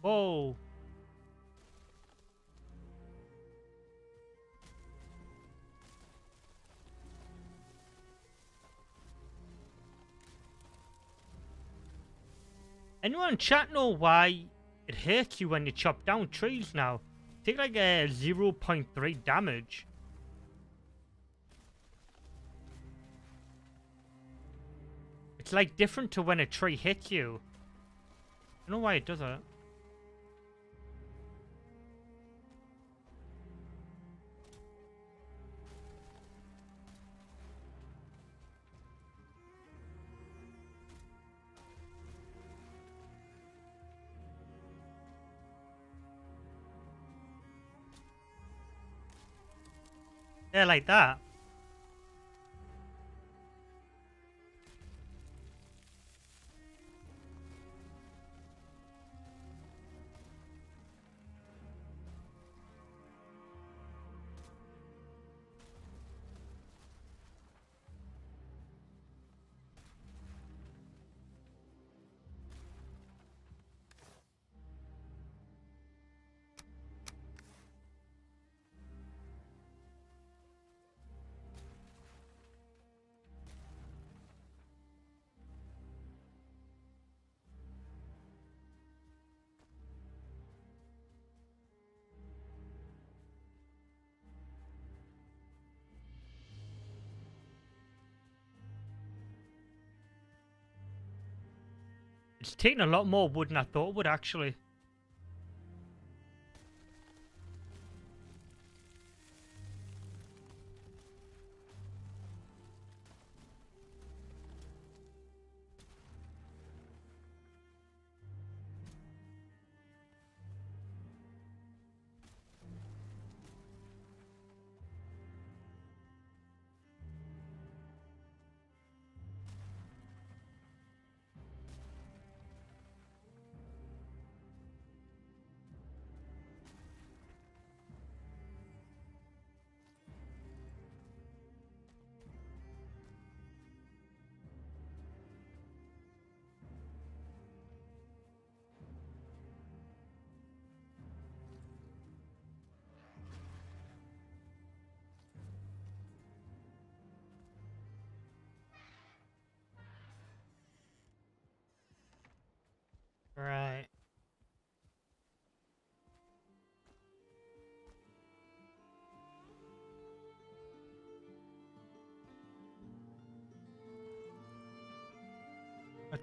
Whoa. Anyone in chat know why it hurts you when you chop down trees now? Take like uh, a 0.3 damage. It's like different to when a tree hits you. I don't know why it does it. Like that. Taking a lot more wood than I thought it would actually.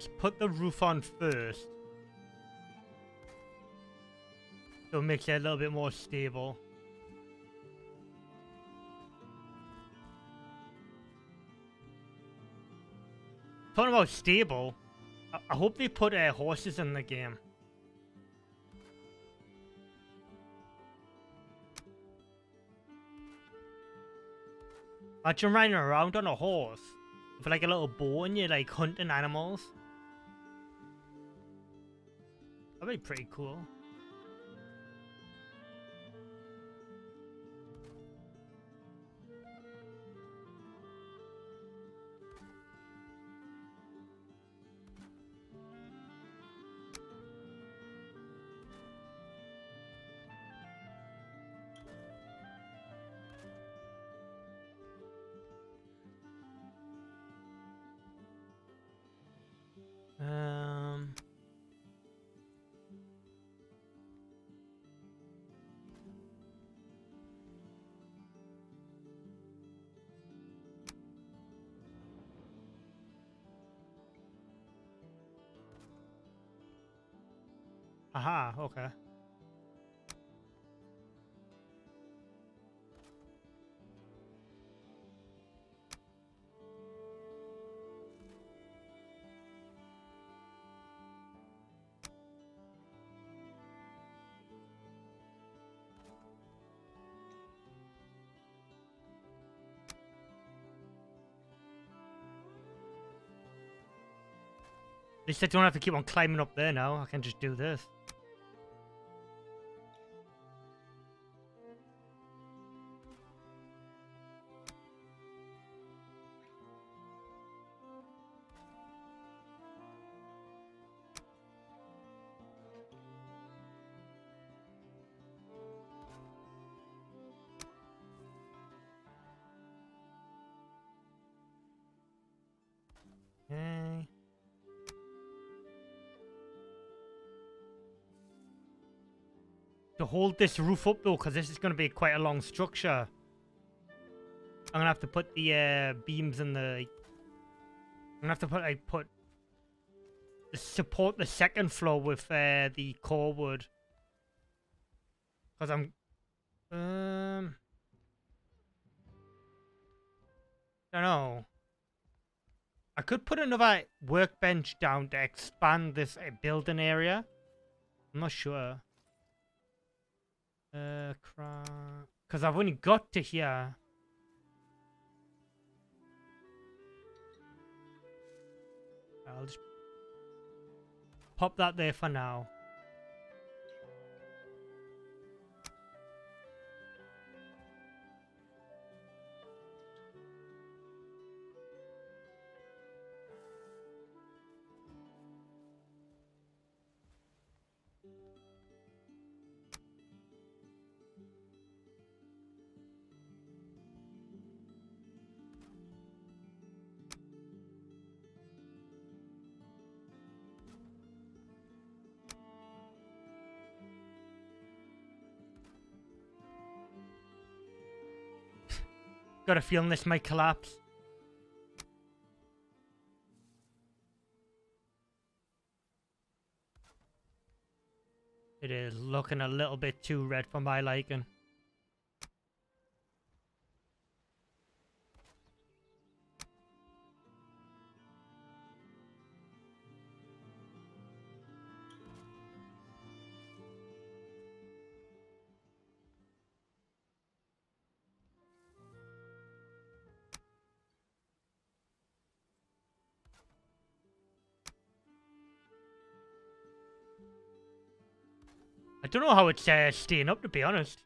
Let's put the roof on first. So it makes it a little bit more stable. Talking about stable, I, I hope they put uh, horses in the game. Imagine riding around on a horse with like a little bow and you're like hunting animals. That'd be pretty cool. Aha, okay. At least I don't have to keep on climbing up there now. I can just do this. Hold this roof up though, because this is going to be quite a long structure. I'm gonna have to put the uh, beams in the. I'm gonna have to put like put support the second floor with uh, the core wood. Cause I'm, um, I don't know. I could put another workbench down to expand this uh, building area. I'm not sure. Uh, because I've only got to here. I'll just pop that there for now. Got a feeling this might collapse. It is looking a little bit too red for my liking. I don't know how it's uh, staying up, to be honest.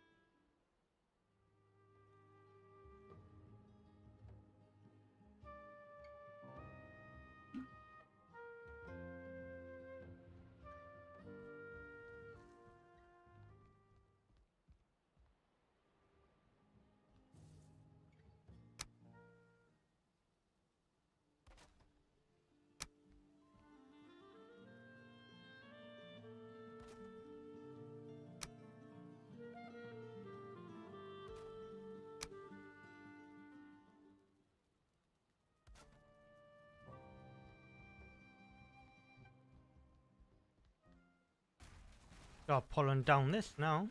Start pulling down this now.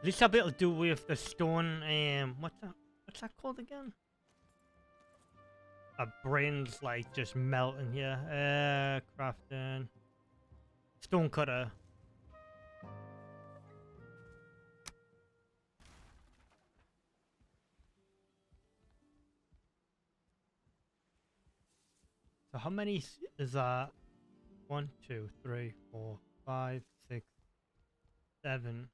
At least I'll be able to do with the stone, um, what's that, what's that called again? Our brain's like just melting here. Uh, crafting. Stone cutter. How many is that? One, two, three, four, five, six, seven.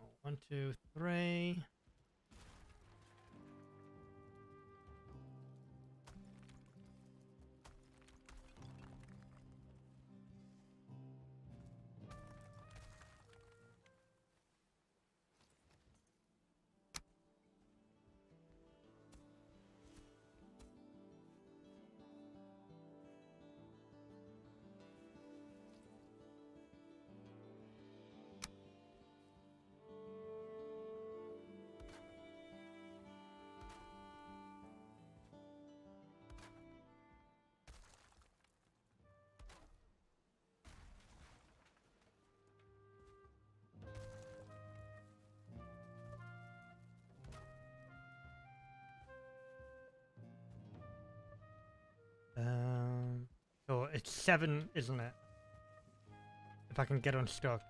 Oh, one, two, three. Seven, isn't it? If I can get unstuck.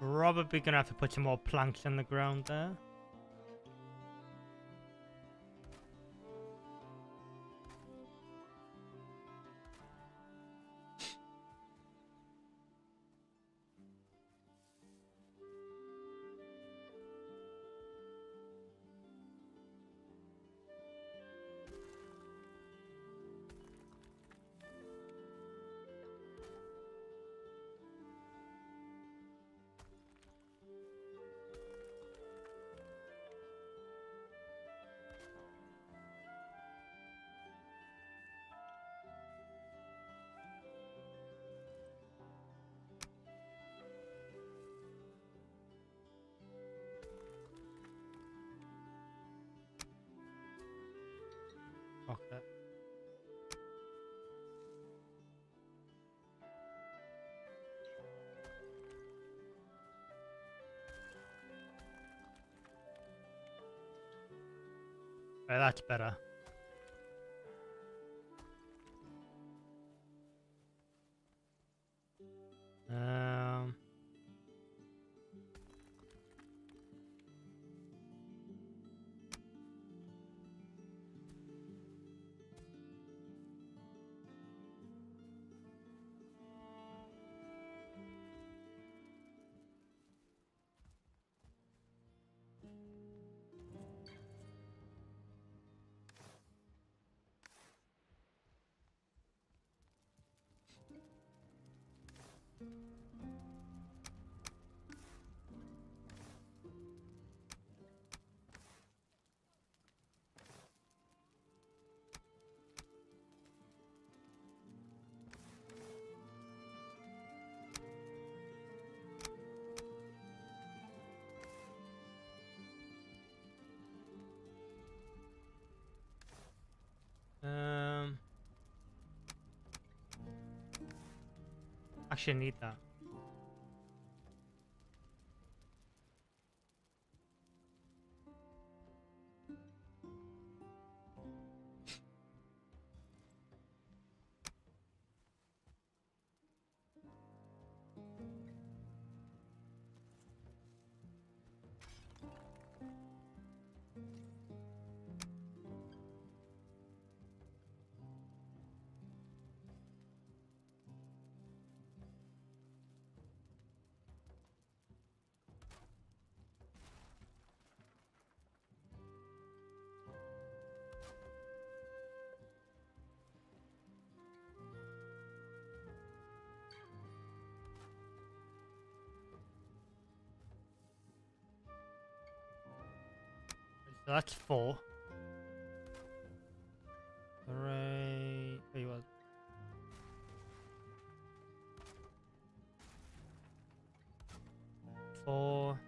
Probably gonna have to put some more planks in the ground there. That's better. Actually, need that. So that's four. Three. Tell you what. Four.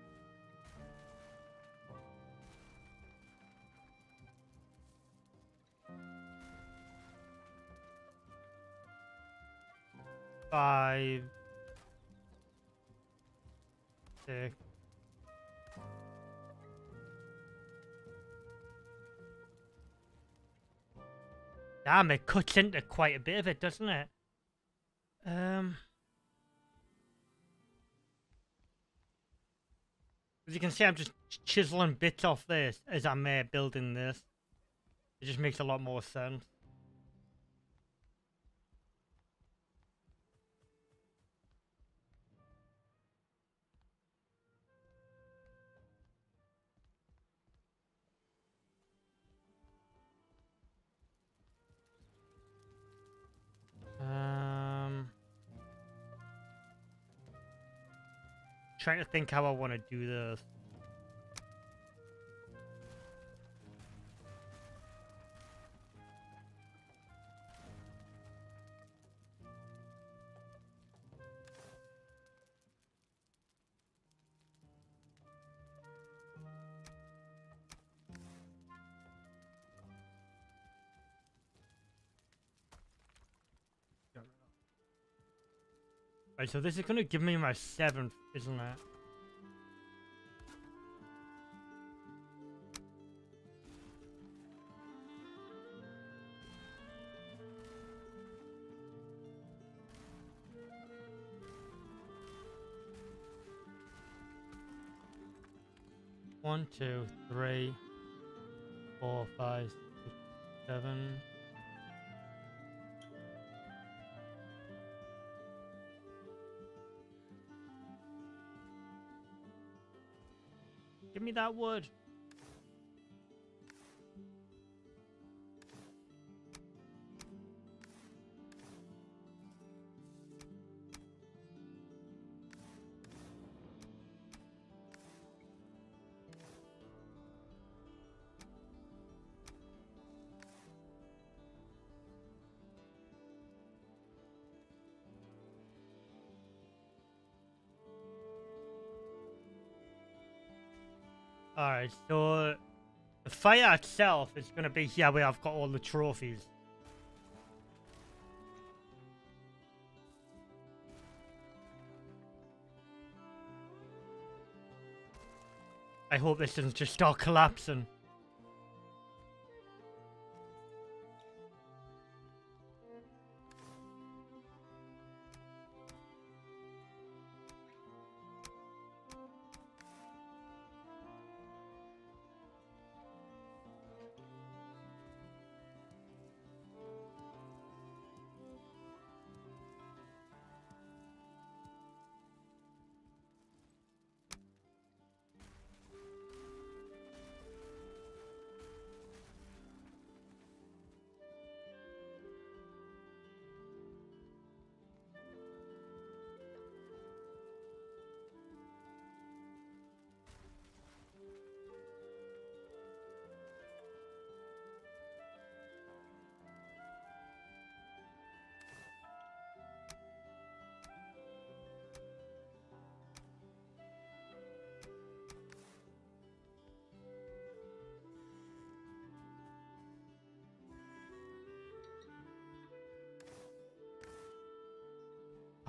Five. Six. Damn, it cuts into quite a bit of it, doesn't it? Um. As you can see, I'm just chiseling bits off this as I'm uh, building this. It just makes a lot more sense. Trying to think how I want to do this. So this is gonna give me my seventh, isn't it? One, two, three, four, five, six, seven. Give me that wood. Fire itself is going to be here where I've got all the trophies. I hope this doesn't just start collapsing.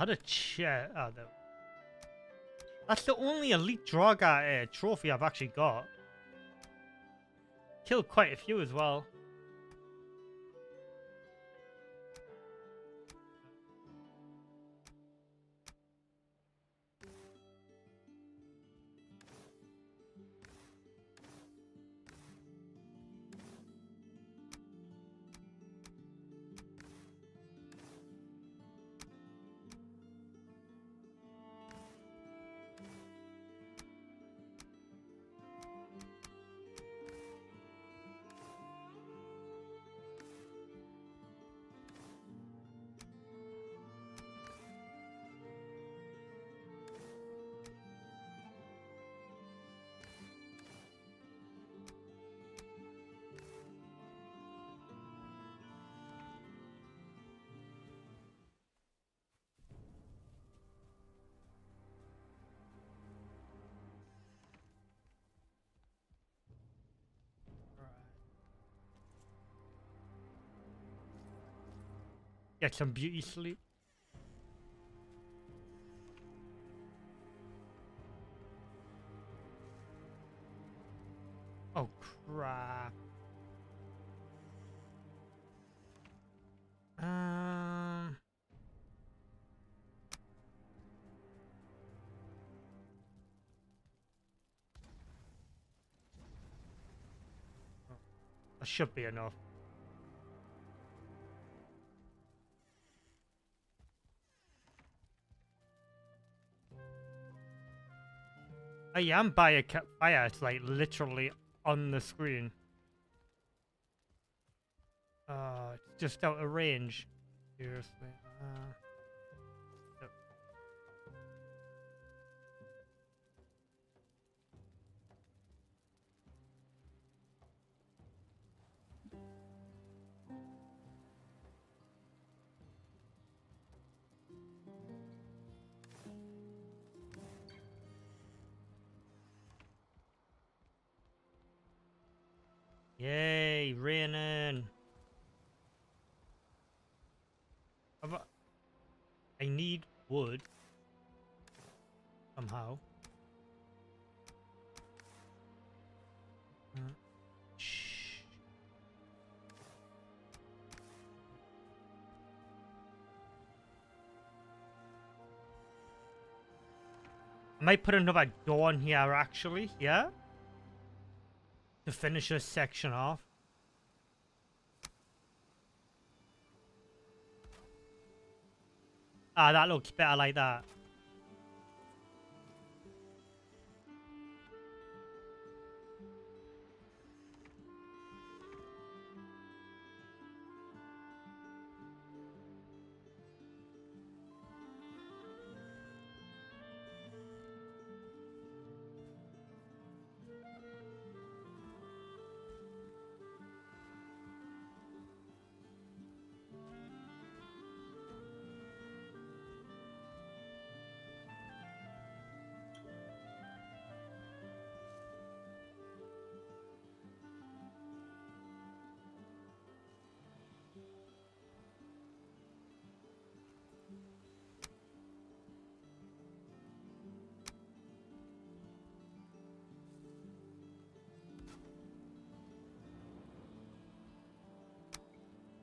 How to check? Oh, no. That's the only elite Draugr uh, trophy I've actually got. Killed quite a few as well. Get some beauty sleep. Oh crap. Uh, oh, um That should be enough. I am by a fire. It's like literally on the screen. Uh, it's just out of range. Seriously. Uh... might put another door in here actually, yeah? to finish this section off. Ah, that looks better like that.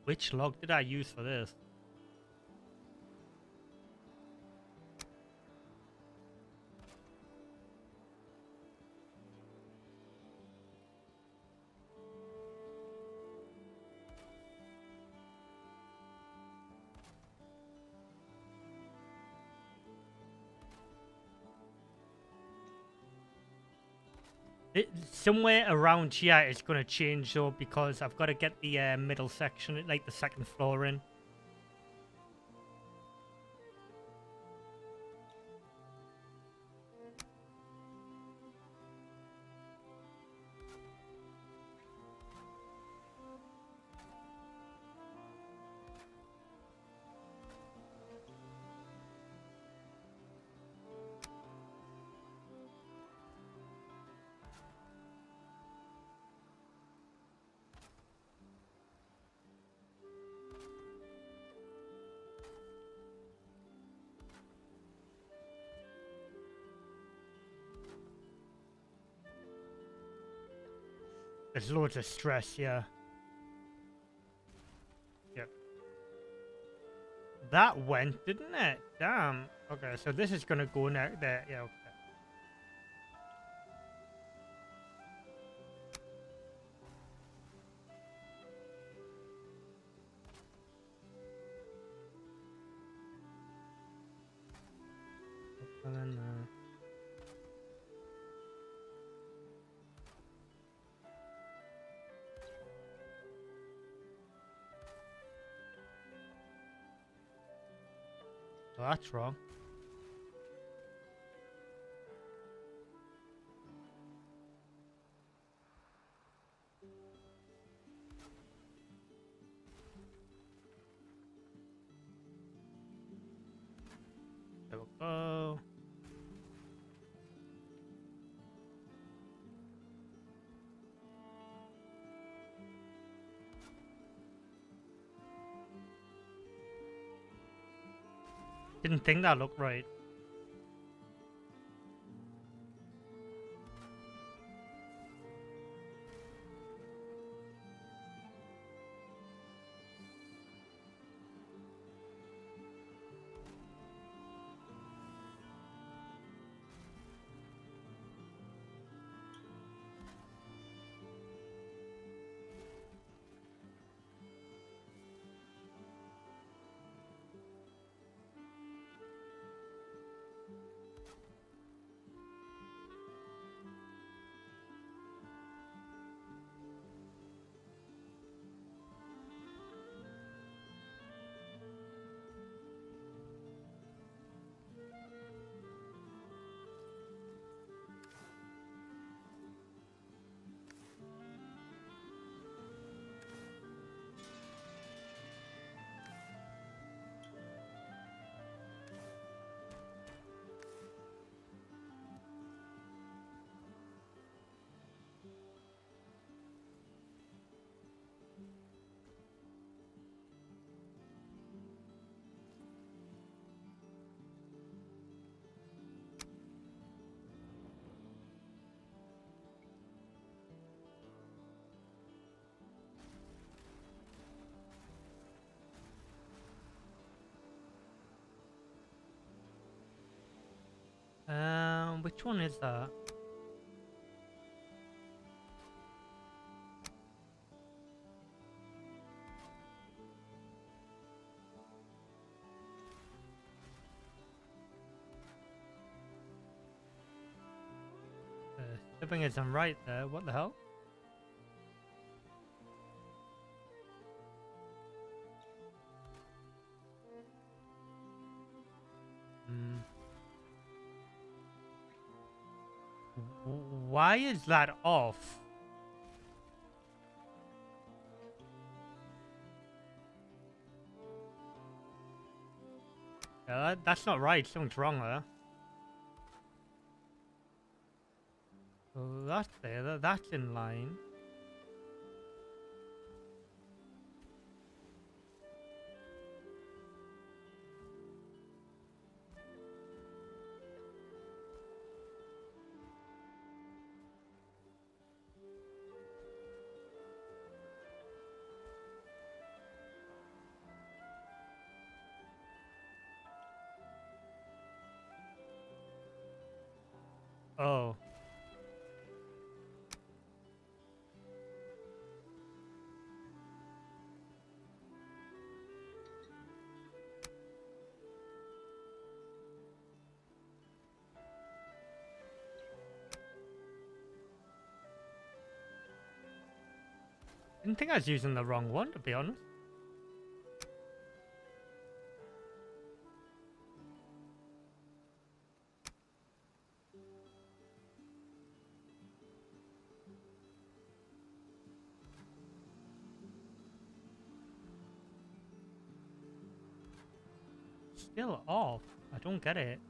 Which log did I use for this? Somewhere around here it's going to change though because I've got to get the uh, middle section, like the second floor in. Loads of stress, yeah. Yep. That went, didn't it? Damn. Okay, so this is gonna go now there. Yeah, okay. Wrong. Didn't think that looked right. Which one is that? Uh, shipping isn't right there. What the hell? Why is that off? Yeah, that, that's not right. Something's wrong there. That's there. That, that's in line. Think I was using the wrong one, to be honest. Still off. I don't get it.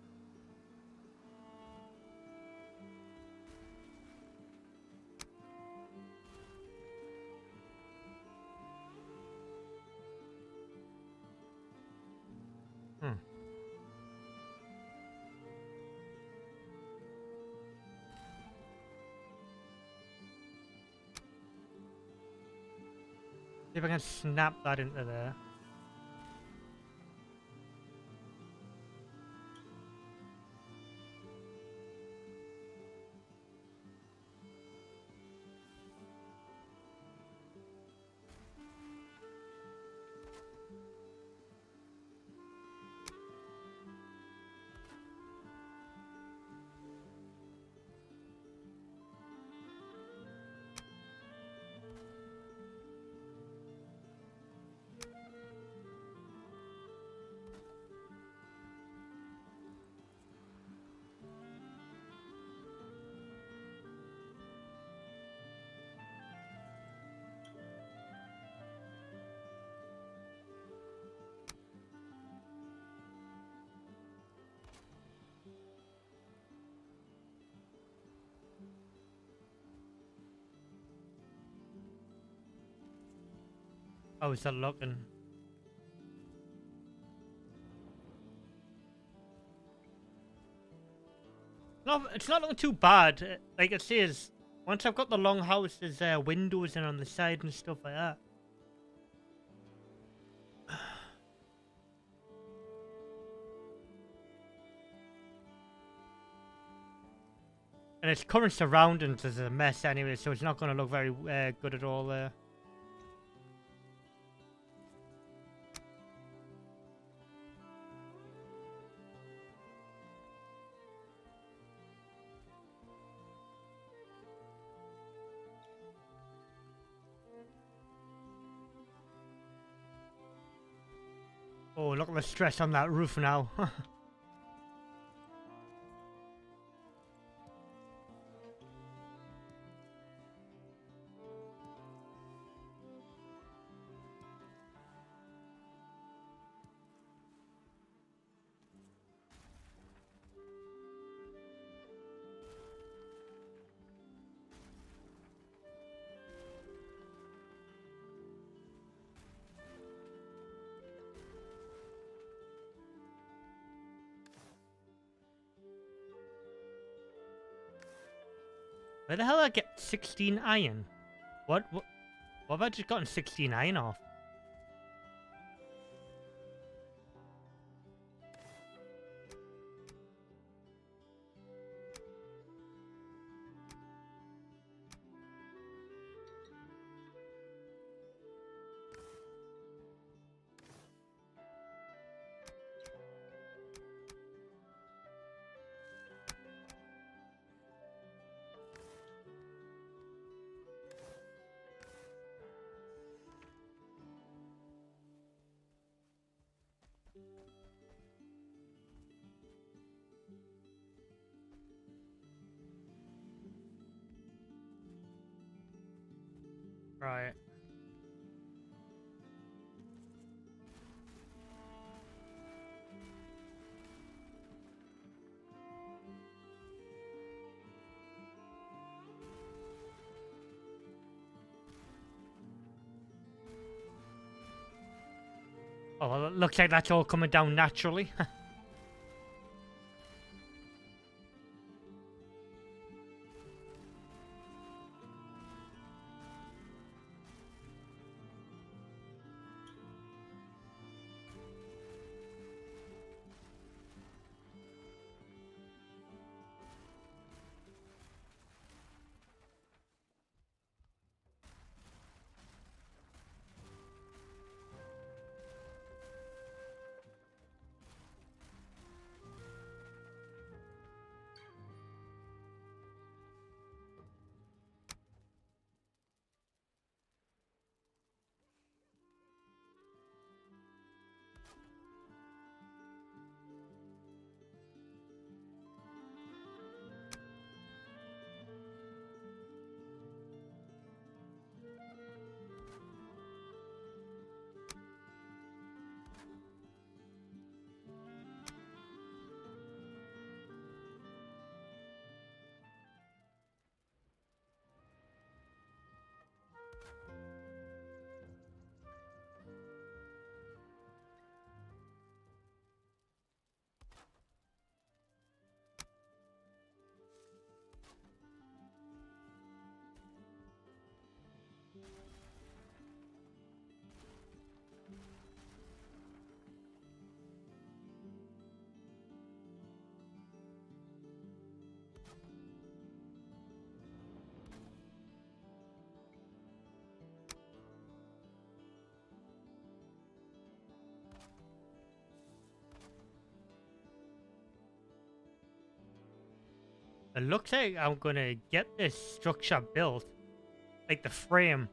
See if I can snap that into there. Oh, is that looking? No, it's not looking too bad. Like it says, once I've got the long house, there's uh, windows in on the side and stuff like that. (sighs) And its current surroundings is a mess anyway, so it's not going to look very uh, good at all there. At stress on that roof now. (laughs) Where the hell did I get 16 iron? What? What, what have I just gotten 16 iron off? Right. Oh, well, looks like that's all coming down naturally. (laughs) It looks like I'm gonna get this structure built, like the frame,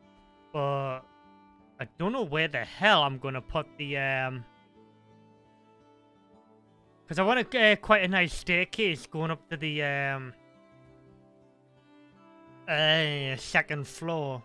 but I don't know where the hell I'm gonna put the um. Because I want to get quite a nice staircase going up to the um. Uh, second floor.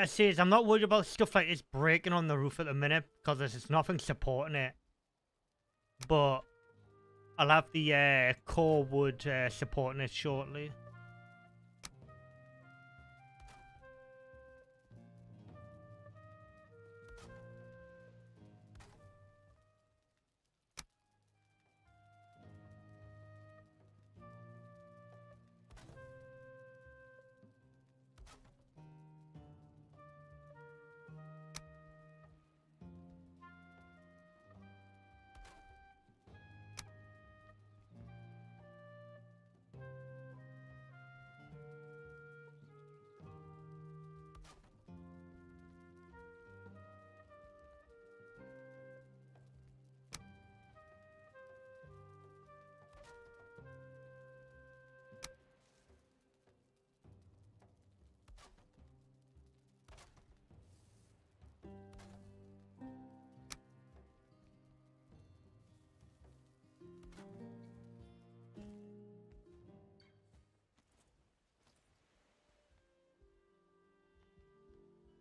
Like I say, I'm not worried about stuff like this breaking on the roof at the minute because there's nothing supporting it. But I'll have the uh, core wood uh, supporting it shortly.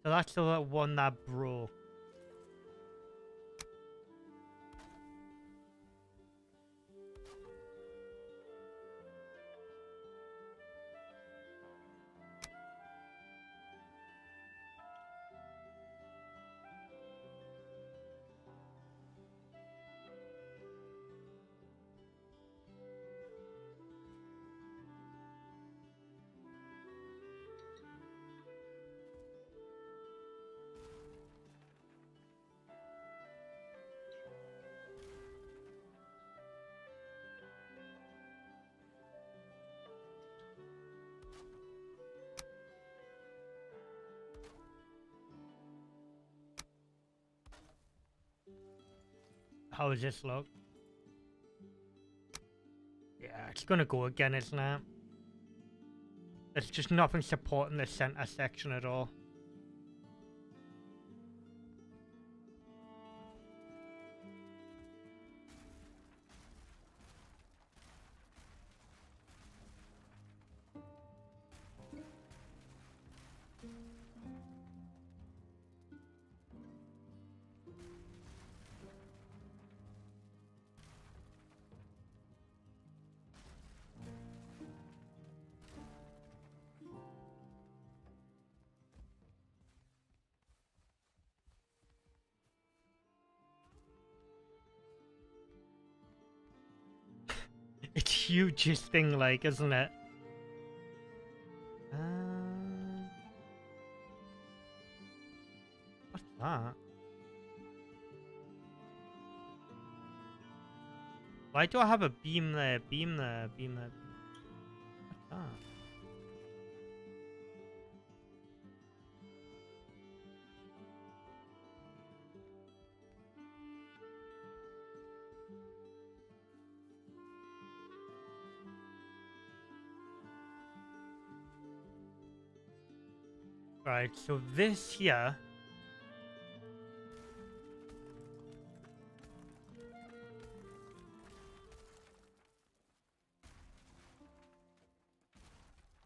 That's the one that broke. How does this look? Yeah, it's gonna go again, isn't it? There's just nothing supporting the center section at all. Hugest thing, like, isn't it? Uh, what's that? Why do I have a beam there, beam there, beam there? What's that? Right, so this here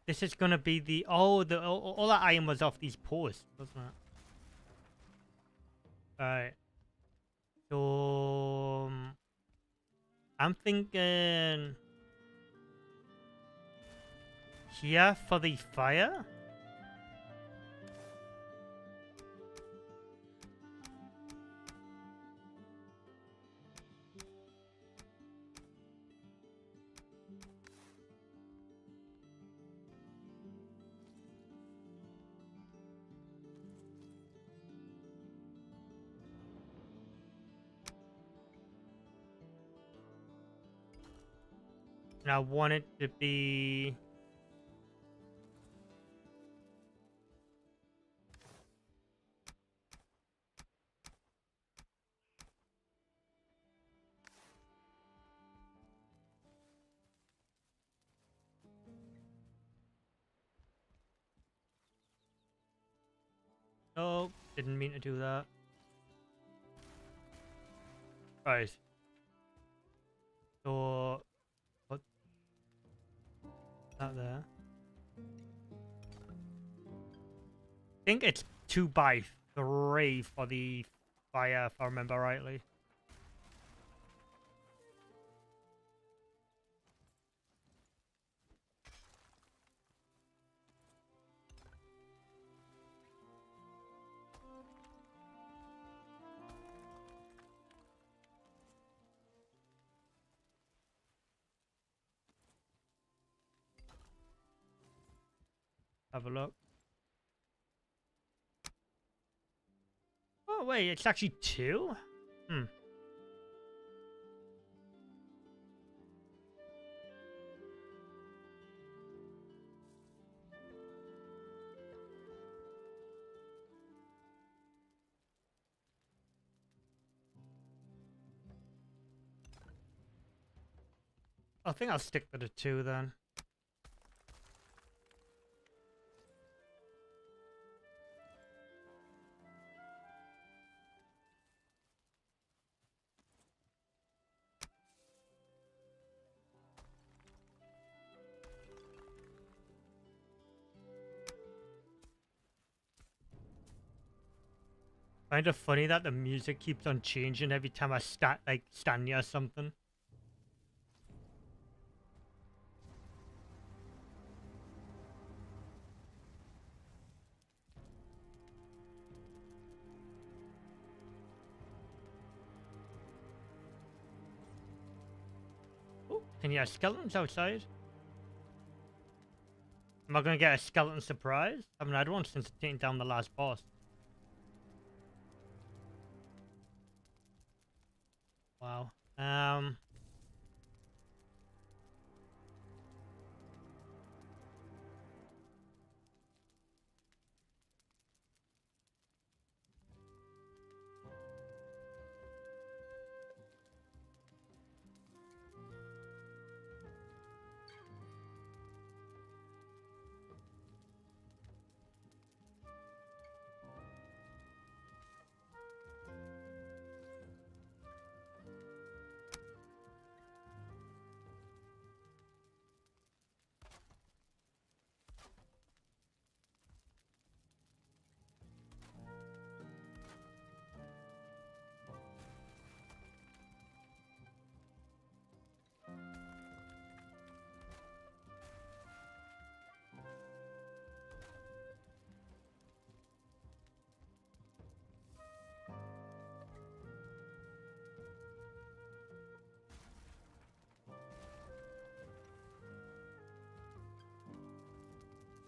This is gonna be the oh the all, all that iron was off these posts, wasn't it? Alright. So um, I'm thinking here for the fire. I want it to be... Oh, didn't mean to do that. Right. So out there. I think it's two by three for the fire, if I remember rightly. Have a look. Oh, wait, it's actually two? Hmm. I think I'll stick with the two then. Kind of funny that the music keeps on changing every time I start like stand near something. Oh, you have skeletons outside? Am I gonna get a skeleton surprise? I haven't had one since taking down the last boss. Wow. Um.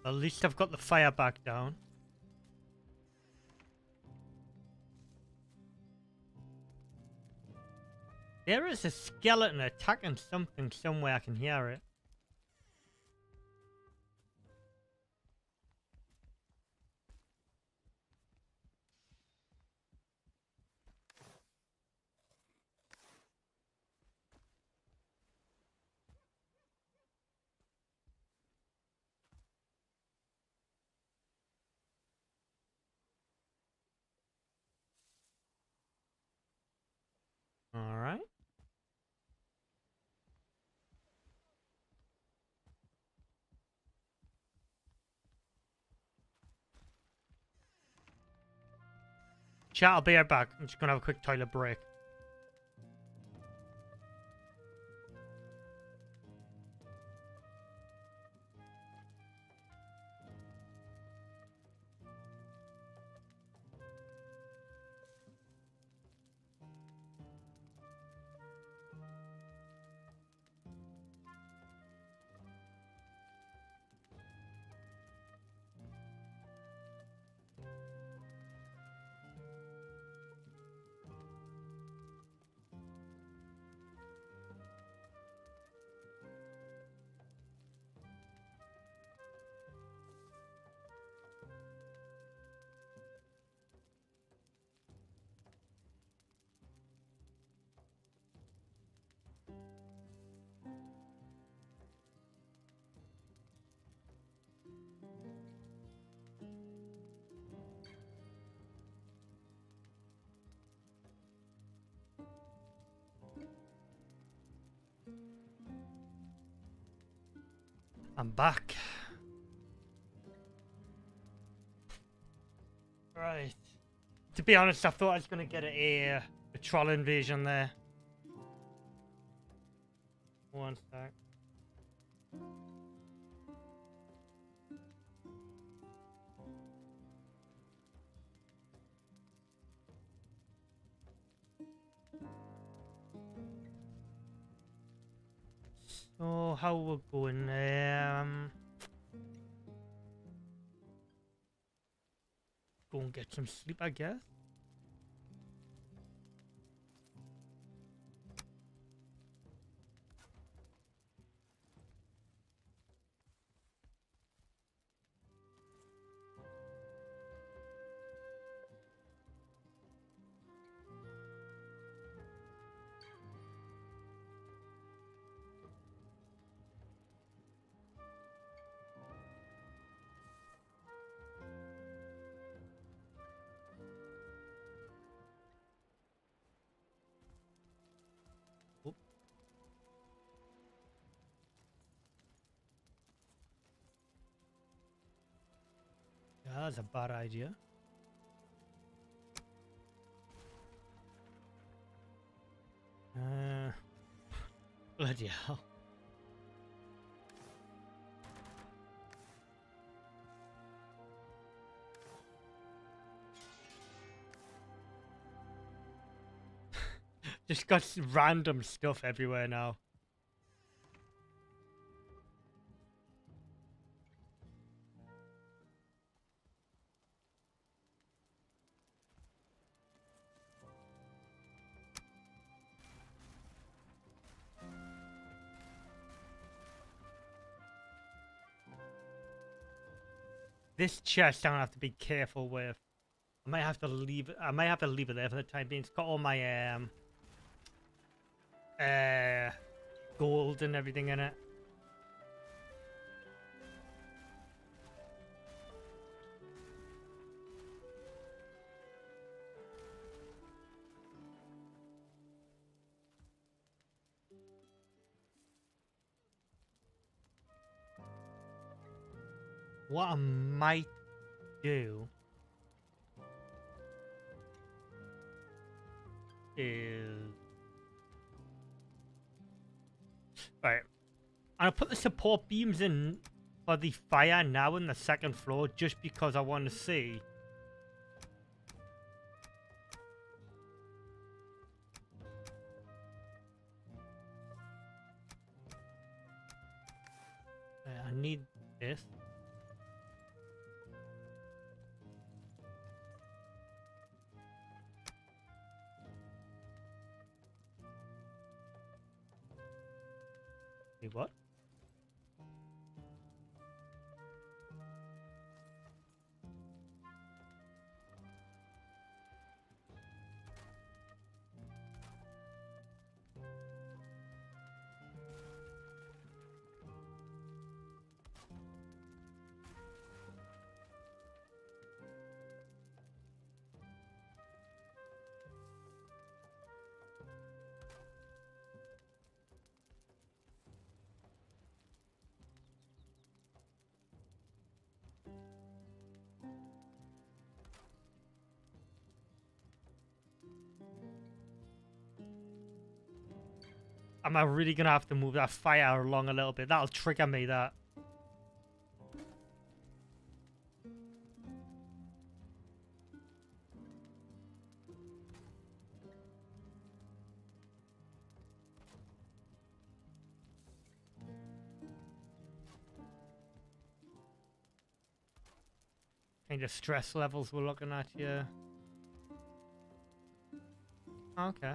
At least I've got the fire back down. There is a skeleton attacking something somewhere. I can hear it. All right. Chat, I'll be right back. I'm just gonna have a quick toilet break. Back. Right. To be honest, I thought I was going to get a, a troll invasion there. One sec. So how we're going? Um, some sleep, I guess. That's a bad idea. Uh, bloody hell. (laughs) Just got random stuff everywhere now. This chest I'm gonna have to be careful with. I might have to leave it. I might have to leave it there for the time being. It's got all my um uh gold and everything in it. What I might do is right. I'm gonna put the support beams in for the fire now in the second floor just because I want to see. I need this. What? Am I really gonna have to move that fire along a little bit? That'll trigger me, that. Kind of stress levels we're looking at here. Okay.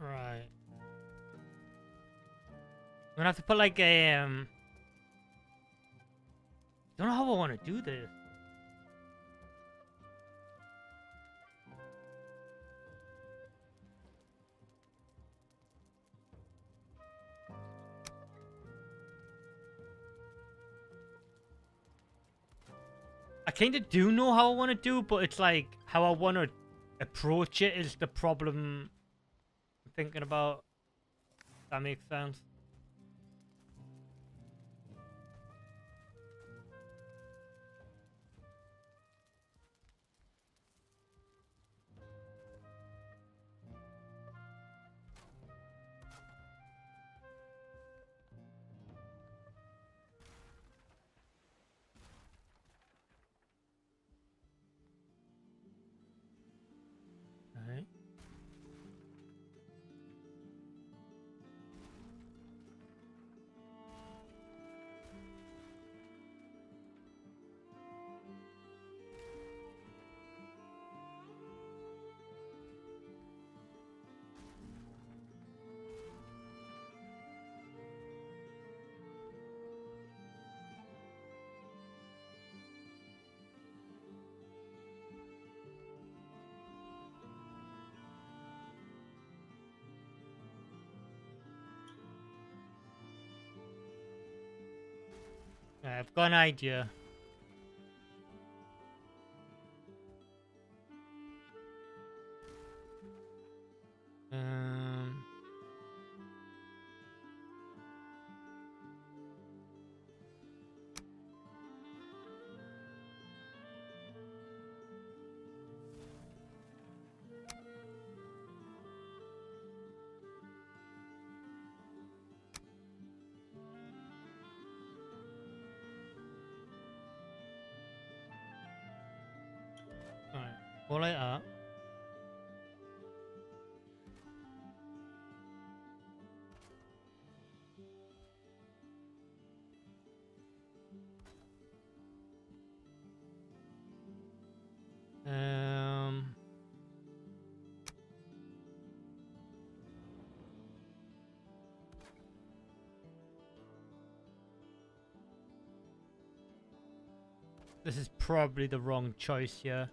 Right. I'm gonna have to put like a um. Don't know how I want to do this. I kind of do know how I want to do, but it's like how I want to approach it is the problem thinking about. That makes sense. I've got an idea. It up. Um, this is probably the wrong choice here.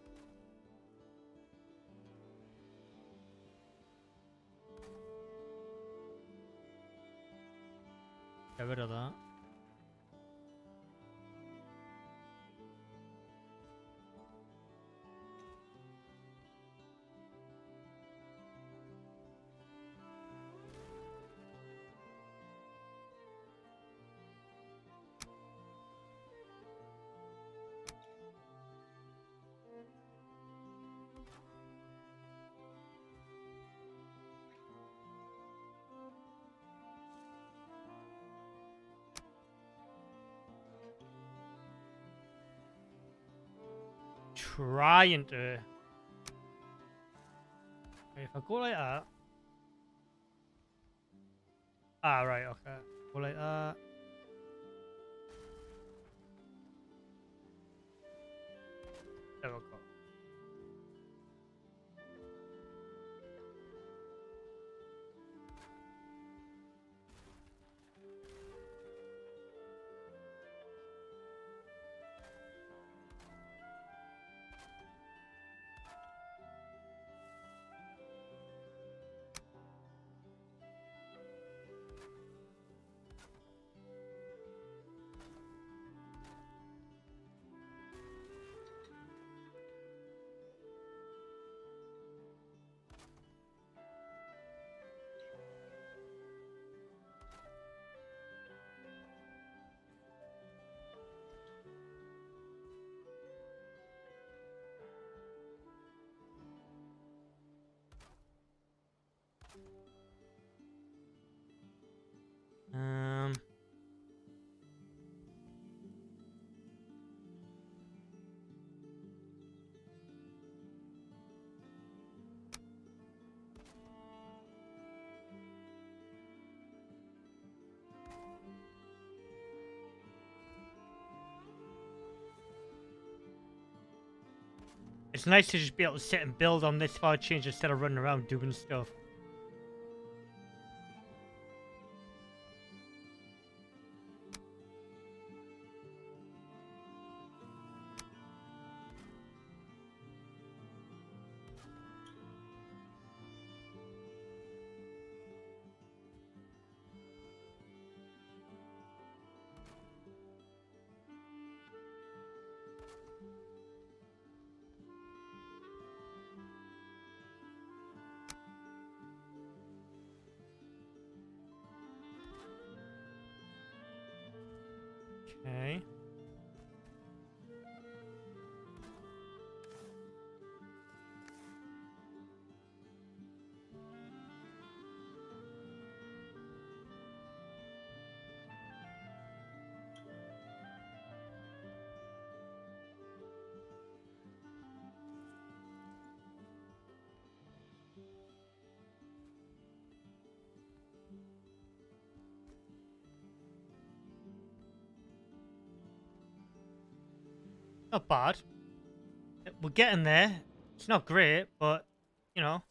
Get trying to. If I go like that. Ah, right, okay. Go like that. There we go. It's nice to just be able to sit and build on this far change instead of running around doing stuff. Not bad. We're getting there. It's not great, but, you know.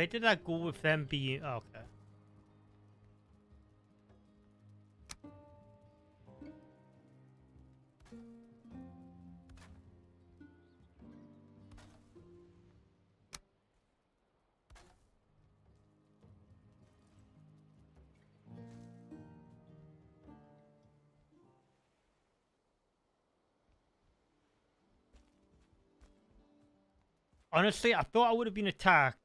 Where did I go with them being? Oh, okay. Honestly, I thought I would have been attacked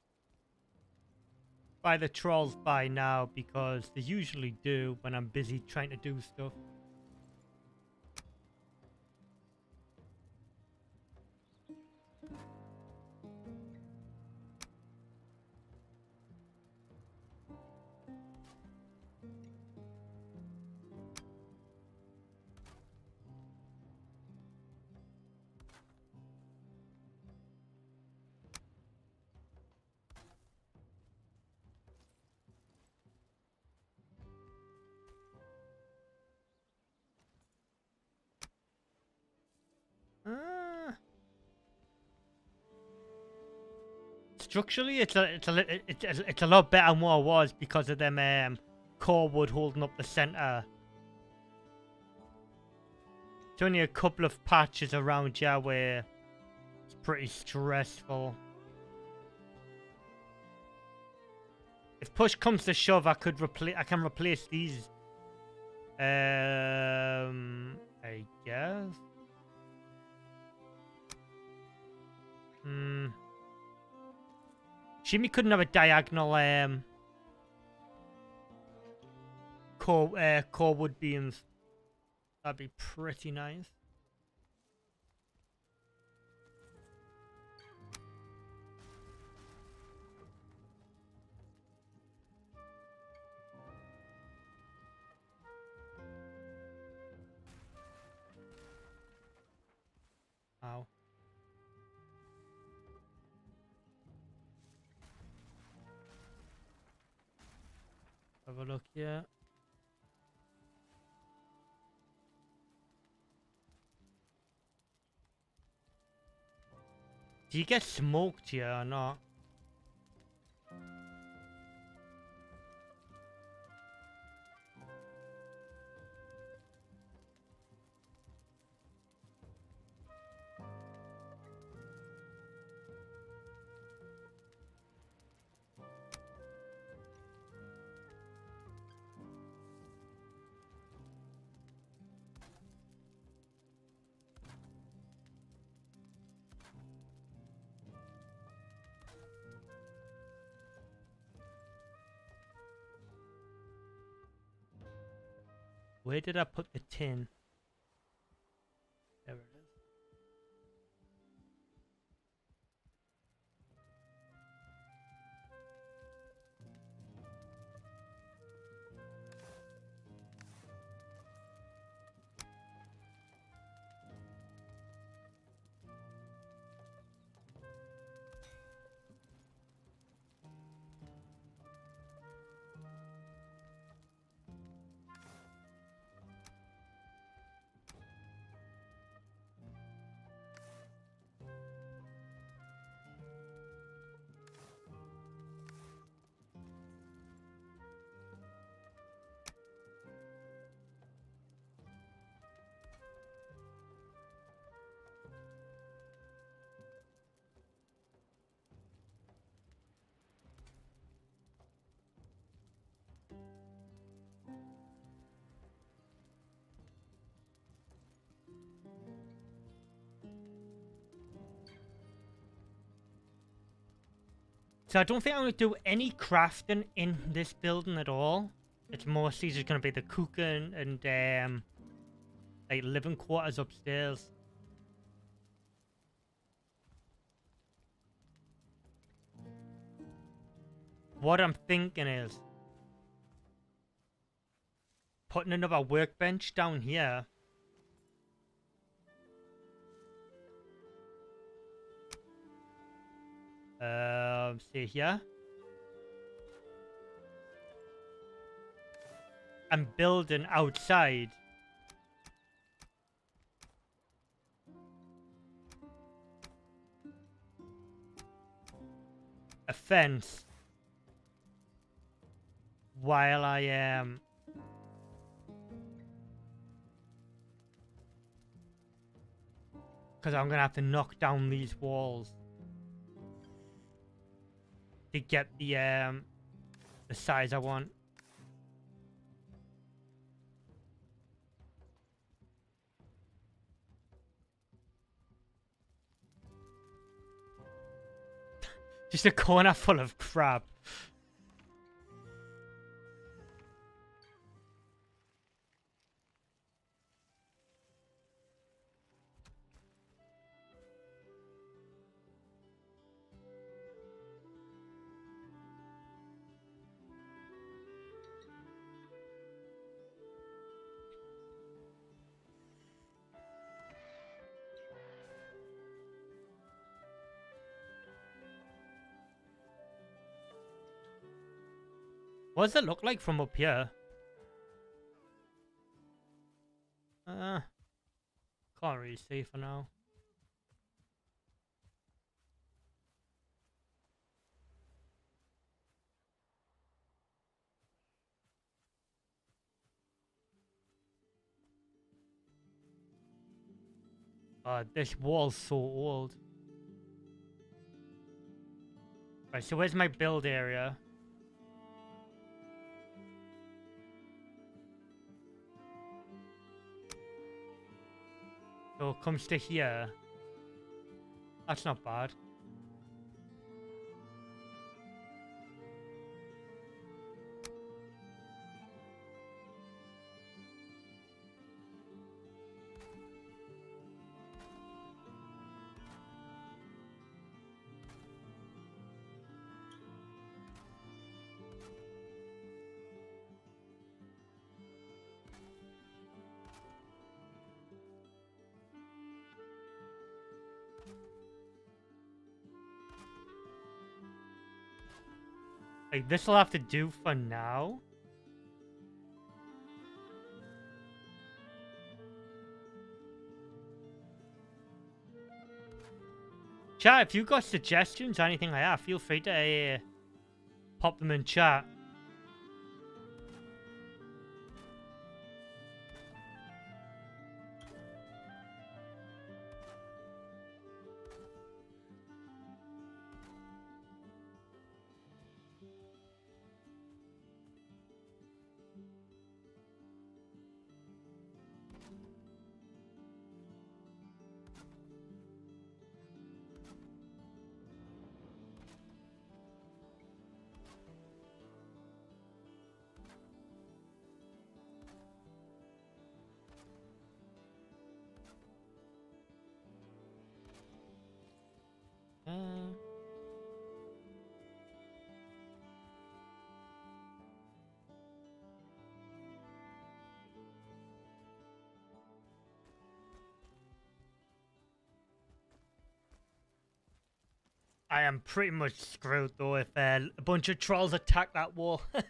by the trolls by now because they usually do when I'm busy trying to do stuff. Structurally, it's a it's a it's a, it's a lot better than what it was because of them um core wood holding up the center It's only a couple of patches around here where it's pretty stressful. If push comes to shove, I could replace. I can replace these. Um, I guess. Hmm. Shimmy couldn't have a diagonal um core uh, core wood beams. That'd be pretty nice. Wow. Have a look here. Do you get smoked here or not? Where did I put the tin? So I don't think I'm going to do any crafting in this building at all. It's mostly just going to be the cooking and um, like living quarters upstairs. What I'm thinking is putting another workbench down here. Um, see here. I'm building outside. A fence. While I am... Because I'm going to have to knock down these walls to get the um the size I want. (laughs) Just a corner full of crap. What does it look like from up here? Uh, can't really see for now. God, this wall's so old. Right, so where's my build area? Oh, so it comes to here. That's not bad. This will have to do for now. Chat, if you've got suggestions or anything like that, feel free to uh, pop them in chat. I am pretty much screwed though if uh, a bunch of trolls attack that wall. (laughs) if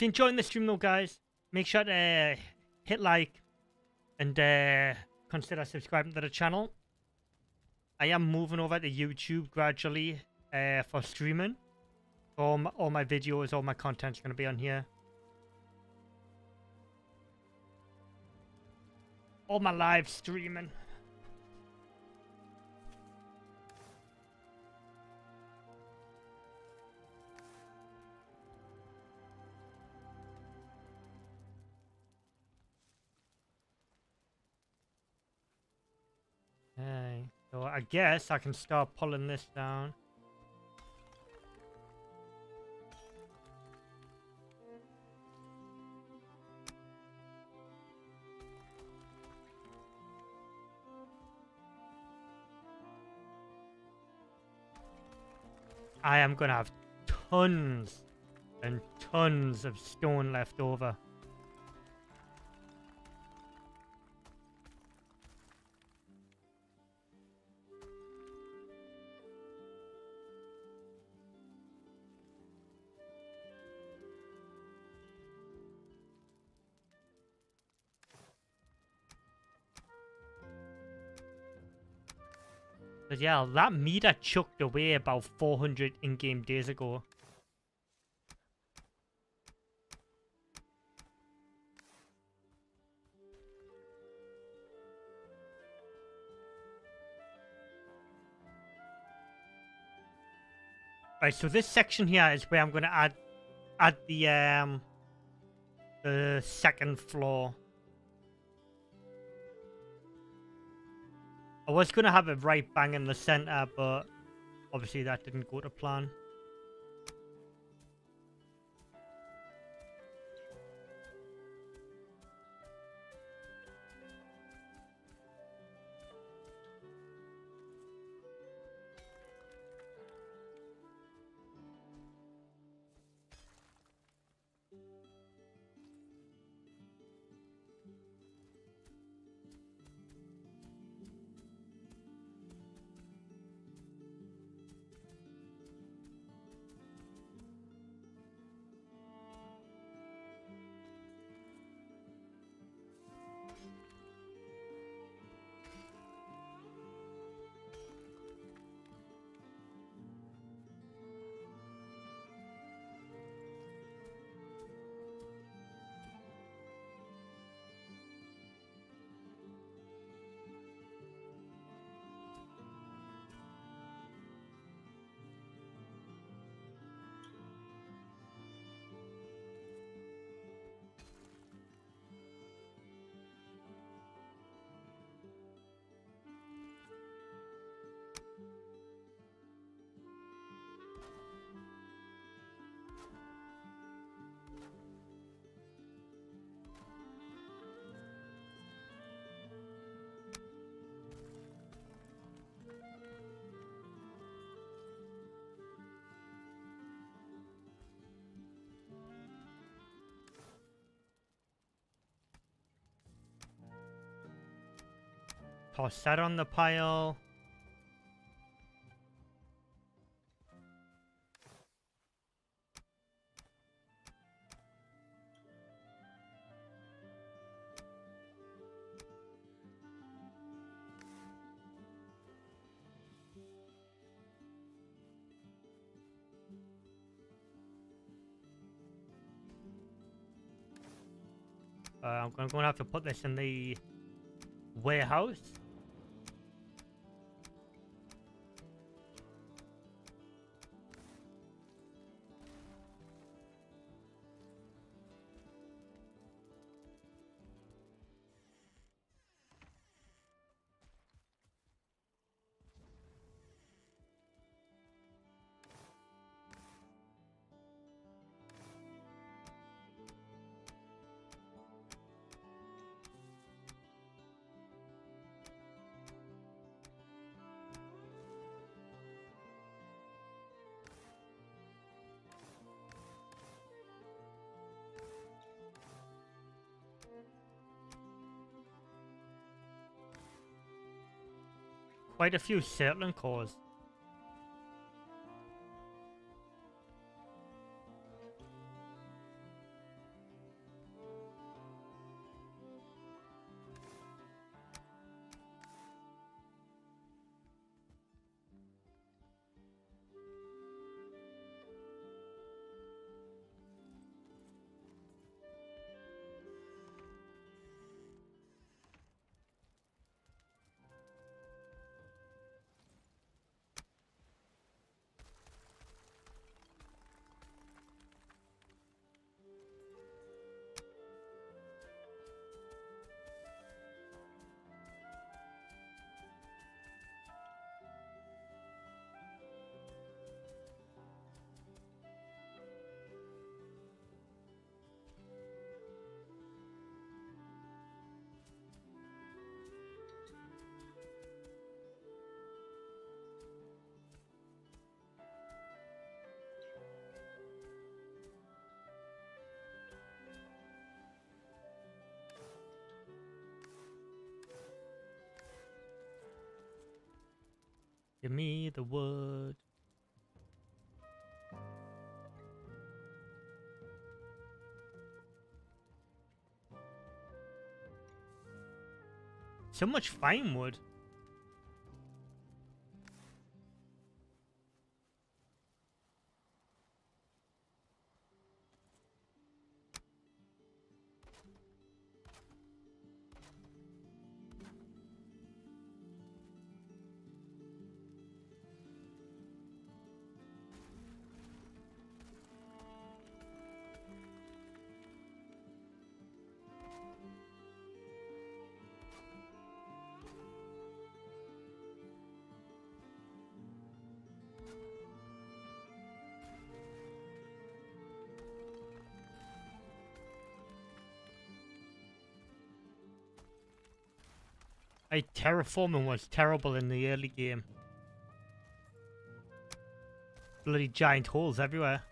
you're enjoying the stream though, guys, make sure to uh, hit like and uh, consider subscribing to the channel. I am moving over to YouTube gradually uh, for streaming. All my, all my videos, all my content's going to be on here. All my live streaming. Guess I can start pulling this down. I am gonna have tons and tons of stone left over. Yeah, that meter chucked away about 400 in-game days ago. Right, so this section here is where I'm going to add add the um the second floor. I was going to have it right bang in the center, but obviously that didn't go to plan. Toss that on the pile. Uh, I'm going to have to put this in the warehouse. Quite a few Surtling cores. Give me the wood. So much fine wood. Terraforming was terrible in the early game. Bloody giant holes everywhere.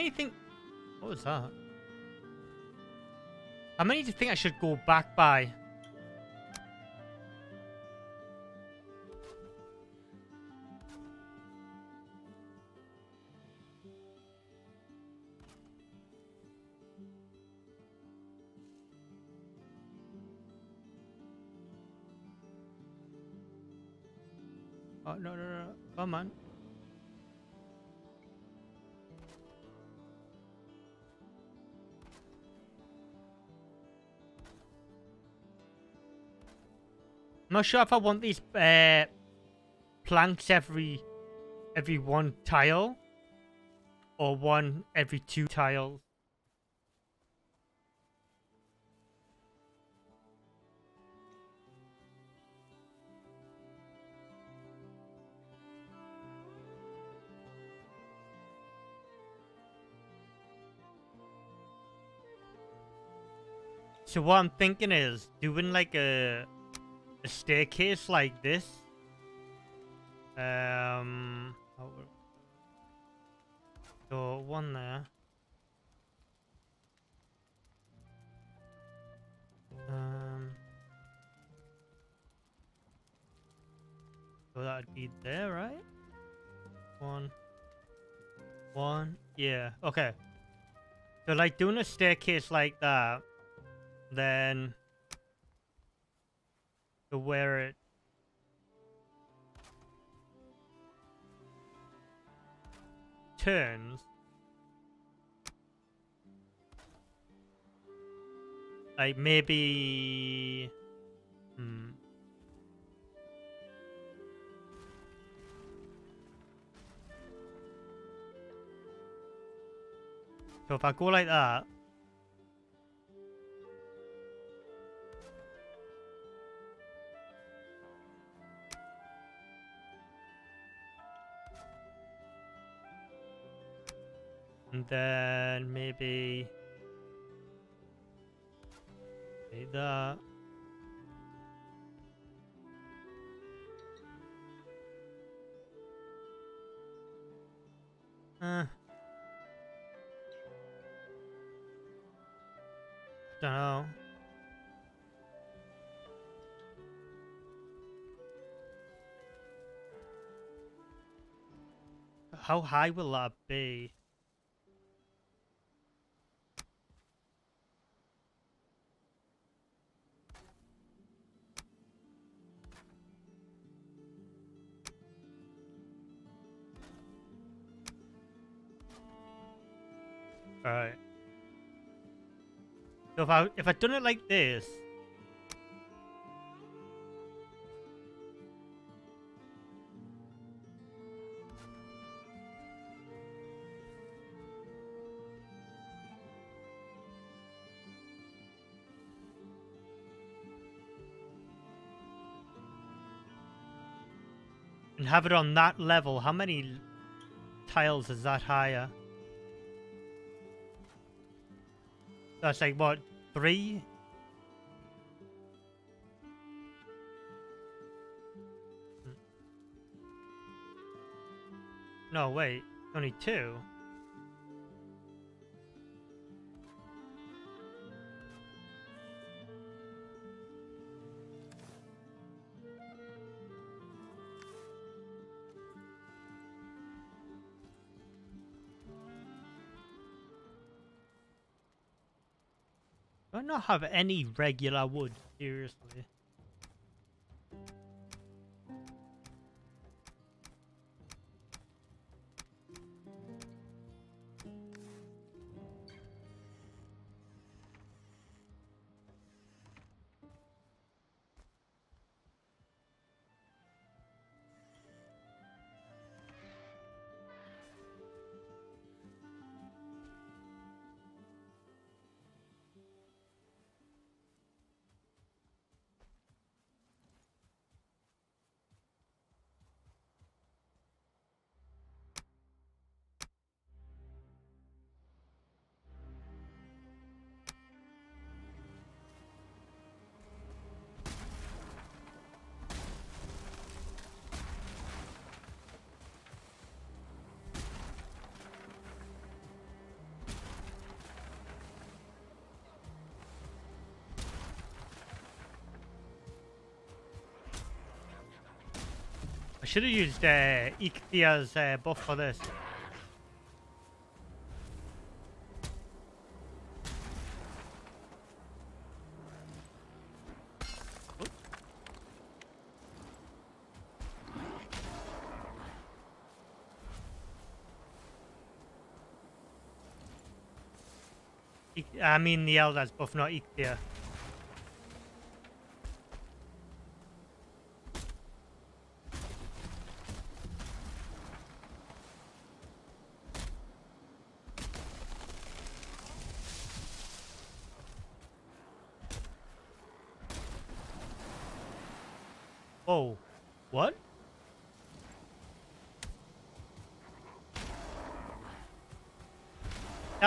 many think... What was that? How many do you think I should go back by? Oh, no, no, no. Come on. Not sure if I want these uh, planks every every one tile or one every two tiles. So what I'm thinking is doing like a a staircase like this. Um, so one there. Um, so that'd be there, right? One, one, yeah, okay. So like doing a staircase like that, then to where it. Turns. Like maybe hmm. So if I go like that And then maybe like that. Uh, don't know. How high will that be? So if I if I done it like this and have it on that level, how many tiles is that higher? That's like what three? Hmm. No, wait, only two. Not have any regular wood? Seriously. should have used uh, uh, buff for this. I mean the Elder's buff, not Eikthyr.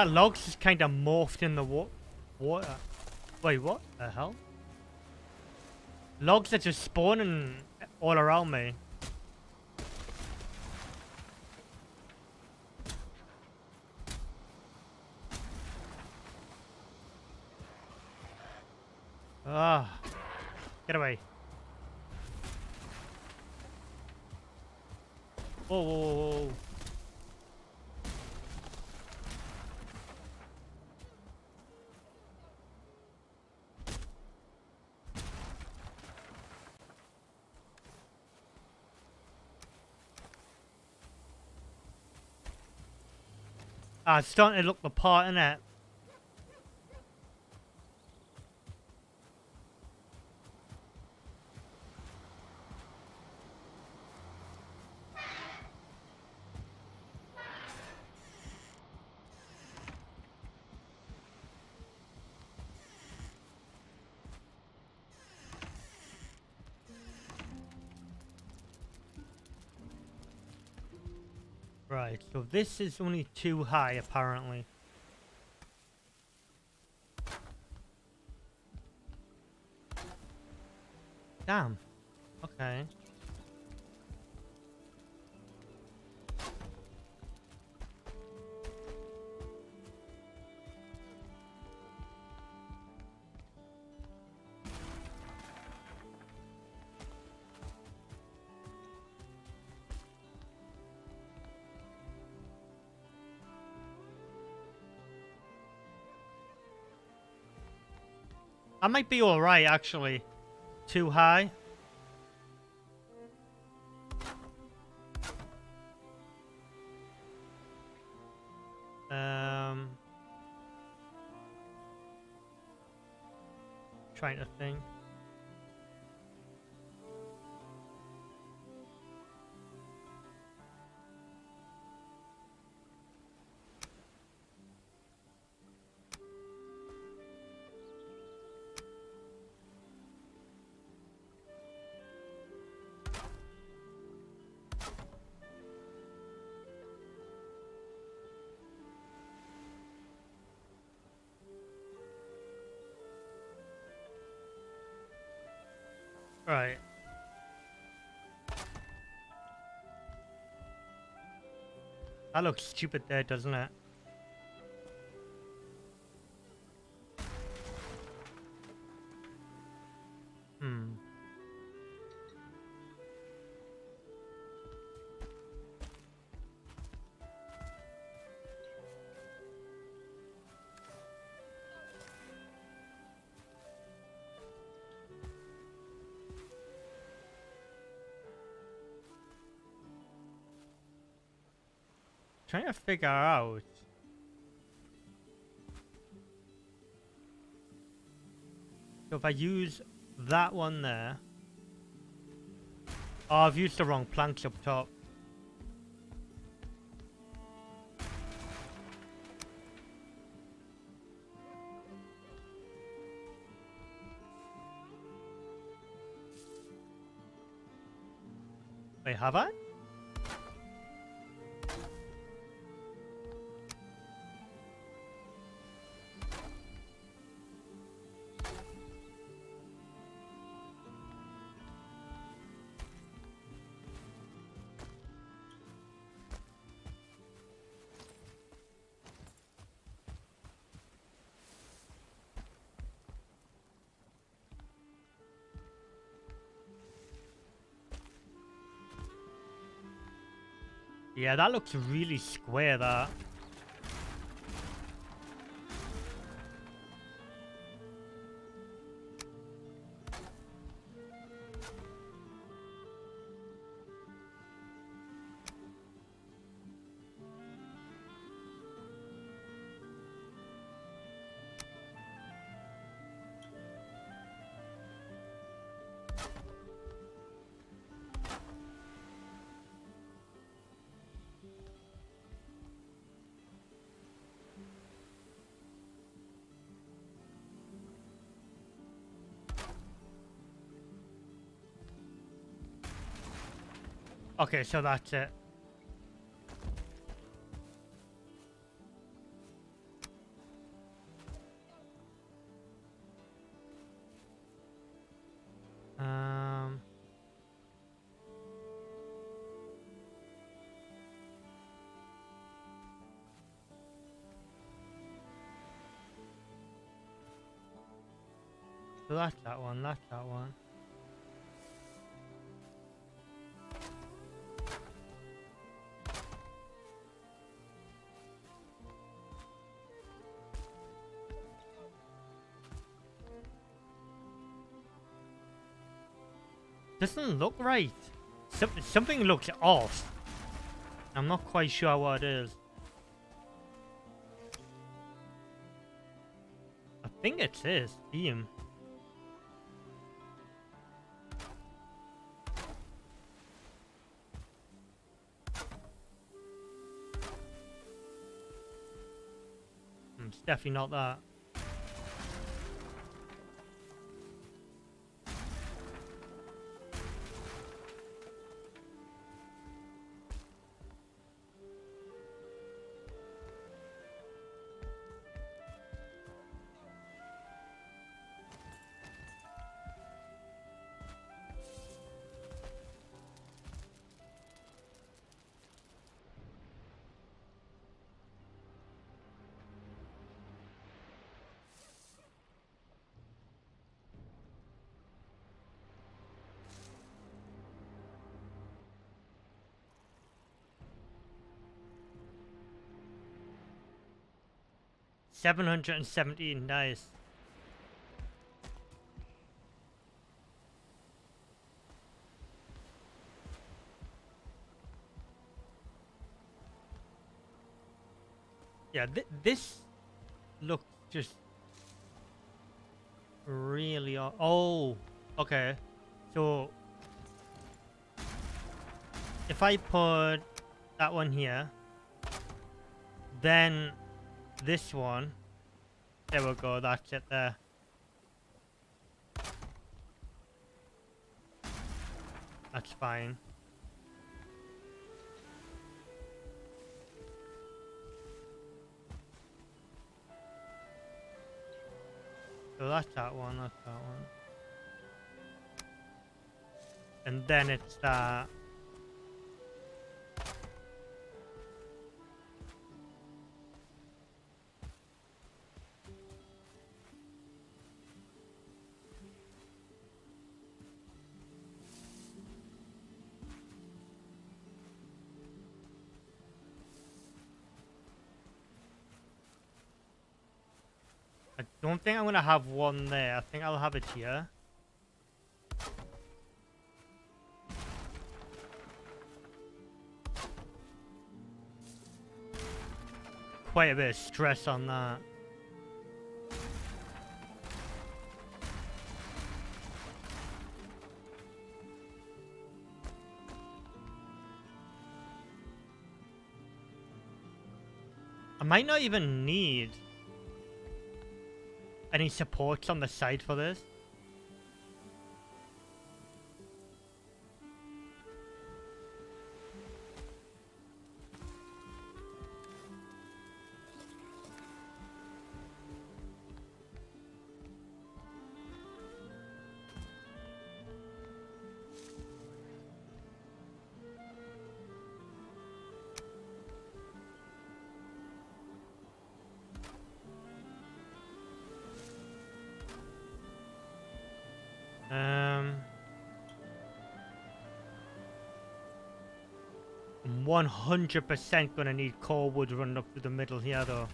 That log's just kind of morphed in the wa water. Wait, what the hell? Logs are just spawning all around me. Ah, get away. Whoa, whoa, whoa, whoa. Ah, it's starting to look the part, in it? So this is only too high, apparently. Might be alright, actually. Too high. Um... Trying to think. That looks stupid there, doesn't it? Trying to figure out. So if I use that one there. Oh, I've used the wrong planks up top. Wait, have I? Yeah, that looks really square, that. Okay, so that's it. Um... So that's that one, that's that one. Doesn't look right. Some, something looks off. I'm not quite sure what it is. I think it's this theme. It's definitely not that. Seven hundred and seventeen dice. Yeah, th this looks just really. Oh, okay. So if I put that one here, then this one. There we go, that's it there. That's fine. So that's that one, that's that one. And then it's that. Don't think I'm gonna have one there. I think I'll have it here. Quite a bit of stress on that. I might not even need any supports on the side for this? 100% going to need core wood running up through the middle here, though.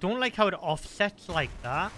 Don't like how it offsets like that.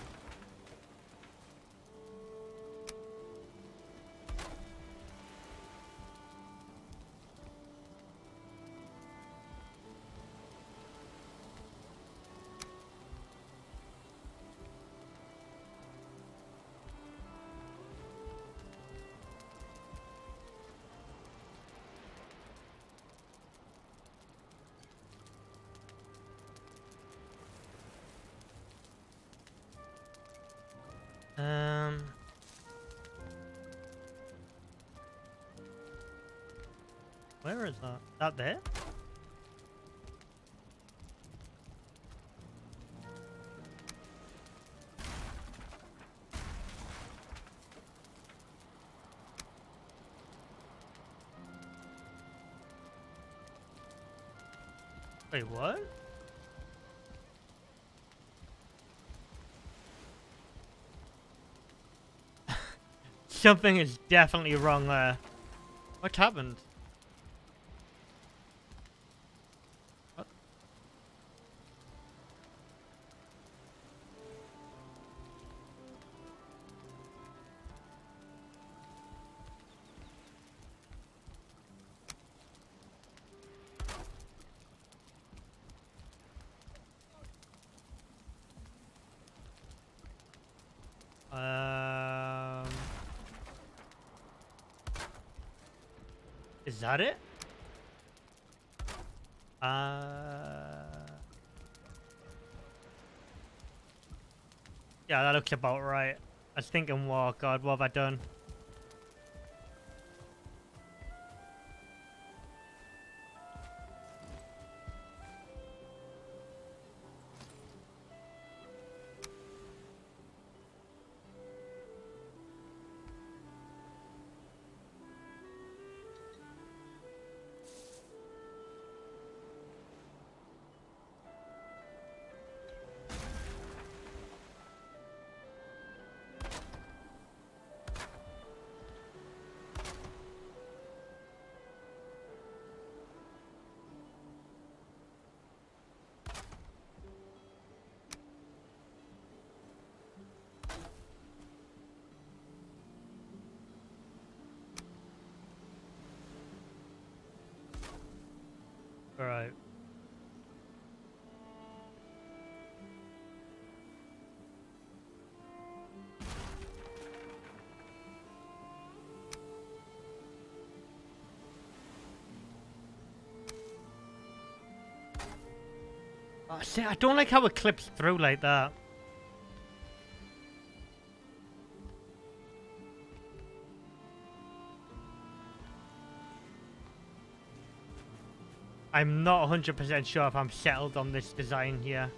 Wait, what? (laughs) Something is definitely wrong there. What happened? That it? Uh, yeah, that looks about right. I was thinking, oh god, what have I done? See, I don't like how it clips through like that. I'm not 100% sure if I'm settled on this design here.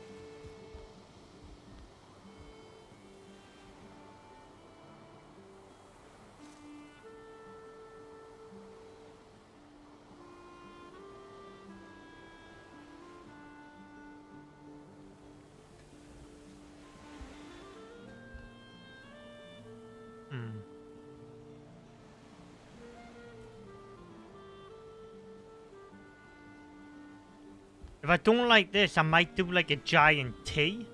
If I don't like this, I might do like a giant T.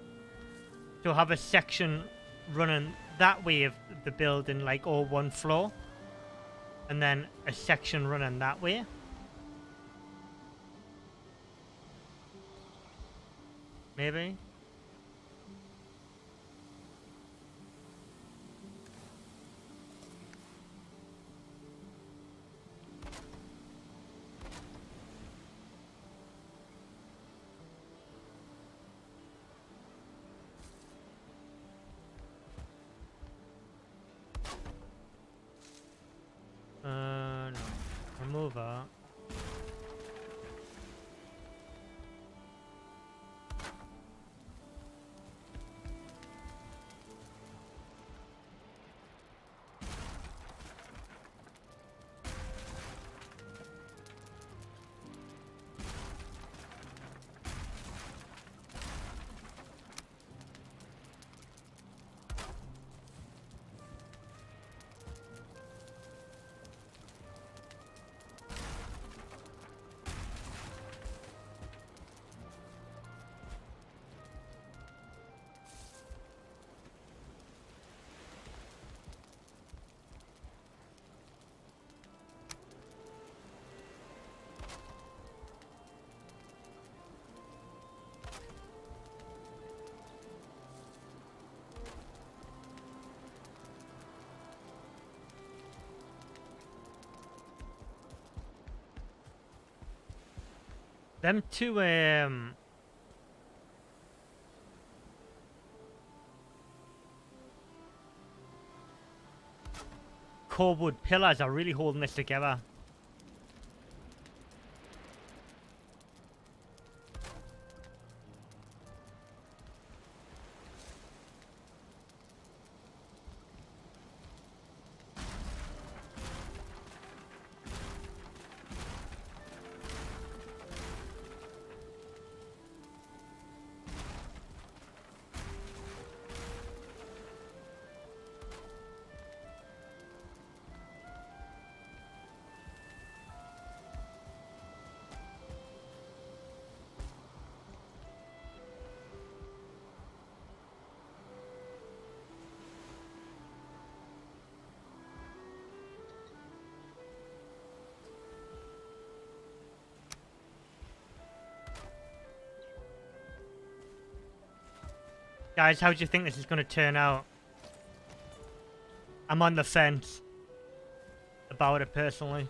So have a section running that way of the building, like all one floor. And then a section running that way. Maybe. Them two, um... Core wood pillars are really holding this together. Guys, how do you think this is going to turn out? I'm on the fence about it personally.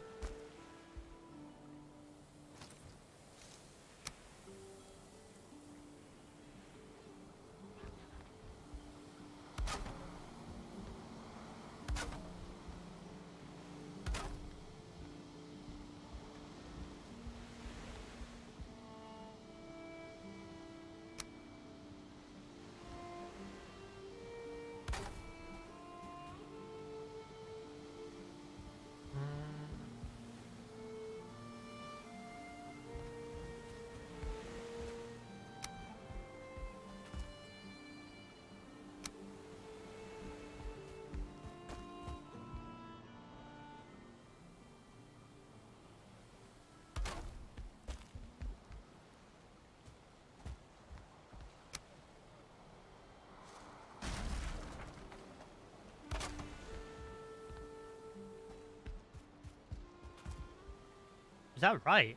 Is that right?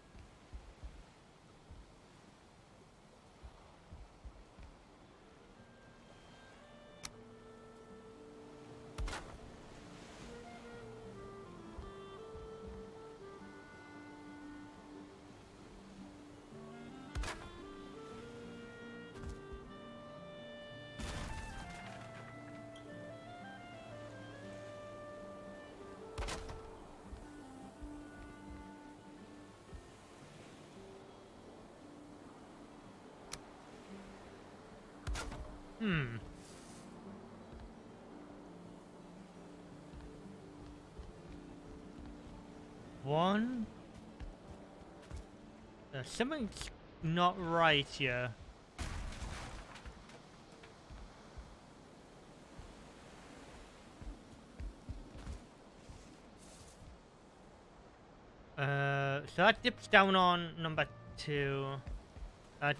Hmm. One. Uh, something's not right here. Uh, so that dips down on number two. That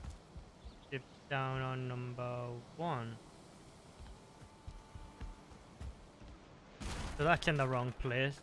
down on number one. So that's in the wrong place.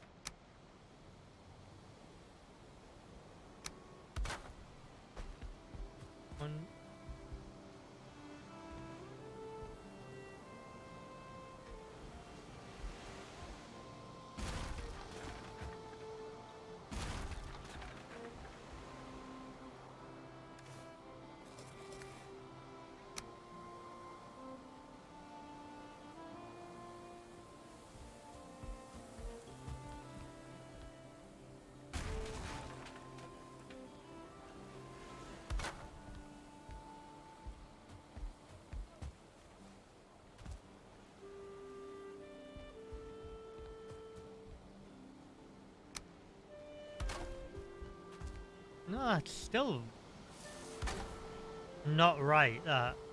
No, it's still not right, that. Hmm.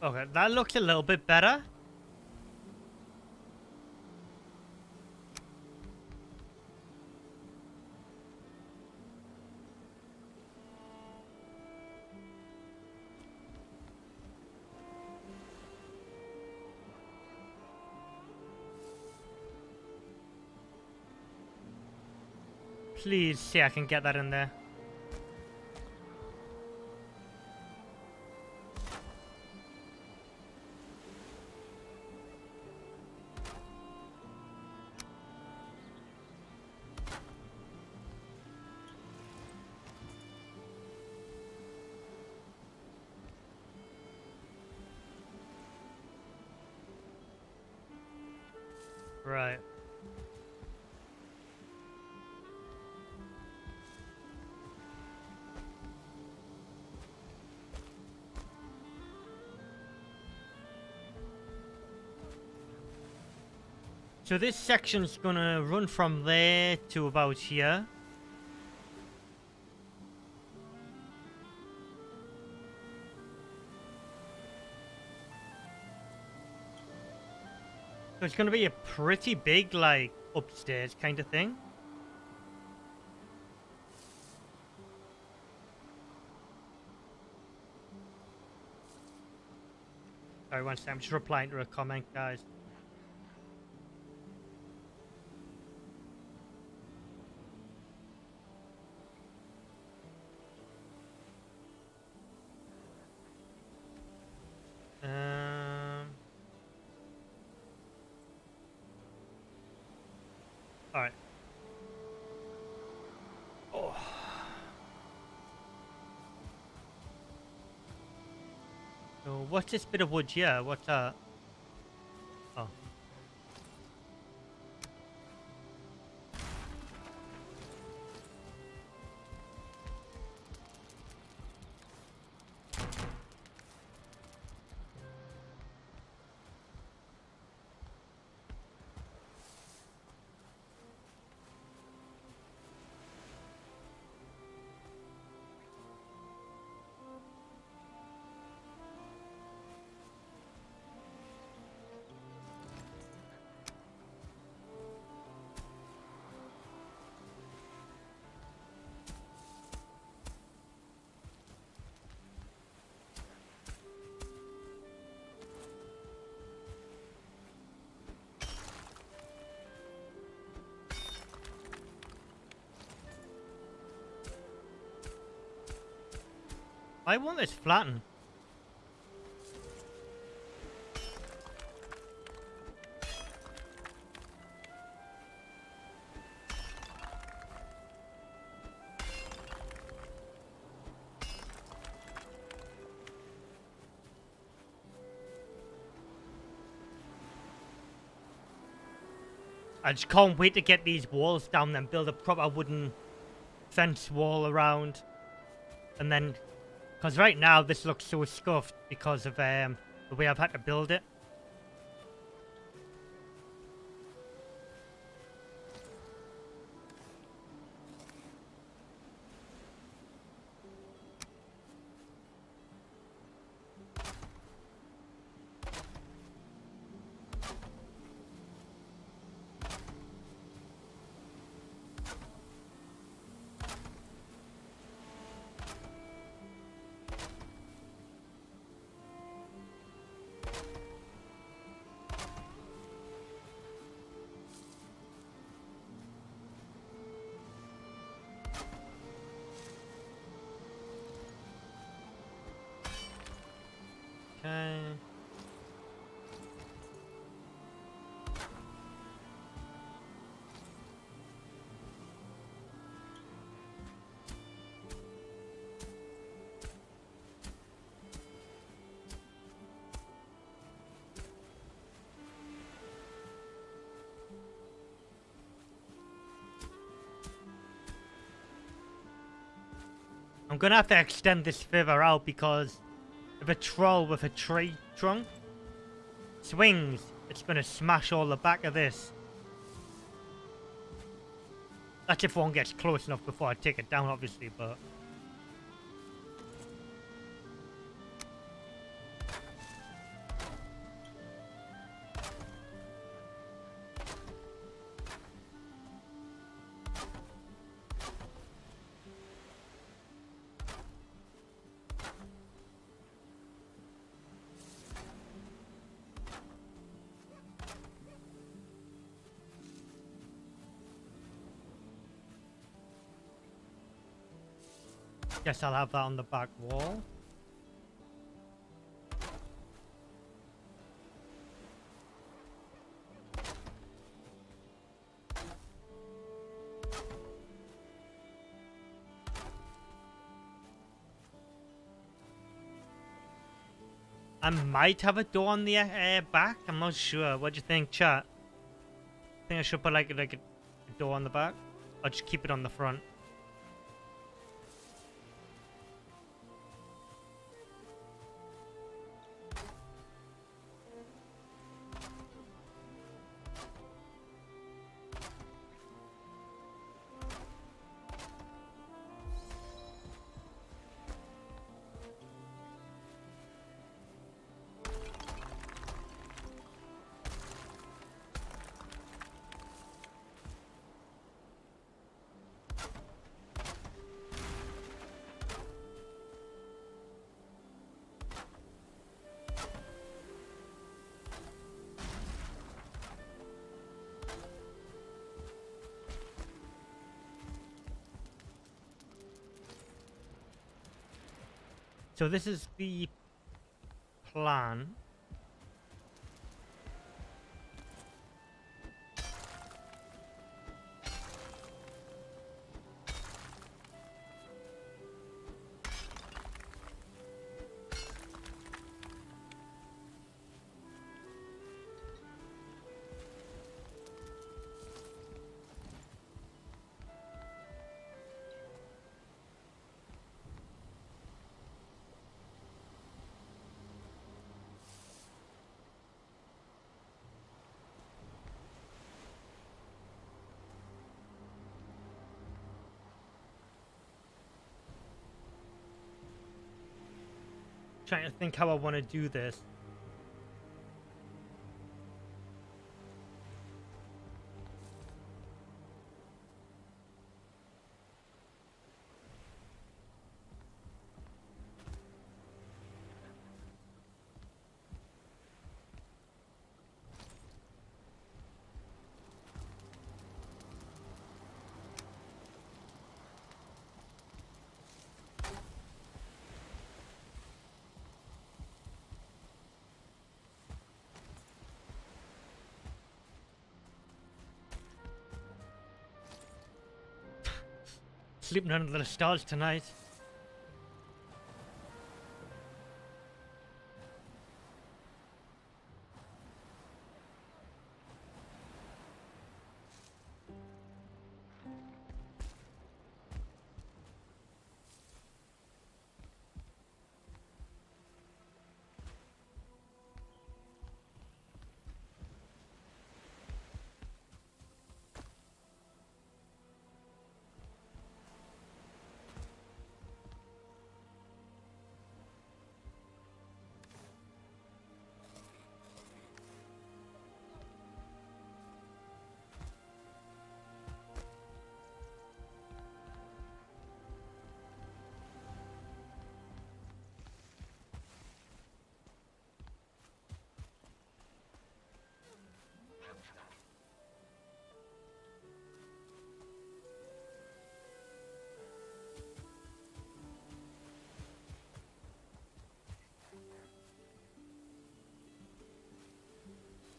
Okay, that looks a little bit better. Please see I can get that in there. So this section's gonna run from there to about here. So it's gonna be a pretty big, like, upstairs kind of thing. Sorry, one second. I'm just replying to a comment, guys. What's this bit of wood here? What's that? Uh, I want this flattened. I just can't wait to get these walls down and build a proper wooden fence wall around. And then, because right now this looks so scuffed because of um, the way I've had to build it. I'm gonna have to extend this further out because if a troll with a tree trunk swings, it's gonna smash all the back of this. That's if one gets close enough before I take it down, obviously, but... Guess I'll have that on the back wall. I might have a door on the uh, back. I'm not sure. What do you think, chat? think I should put like like a door on the back, or just keep it on the front. So this is the plan. Trying to think how I want to do this. Sleeping under the stars tonight.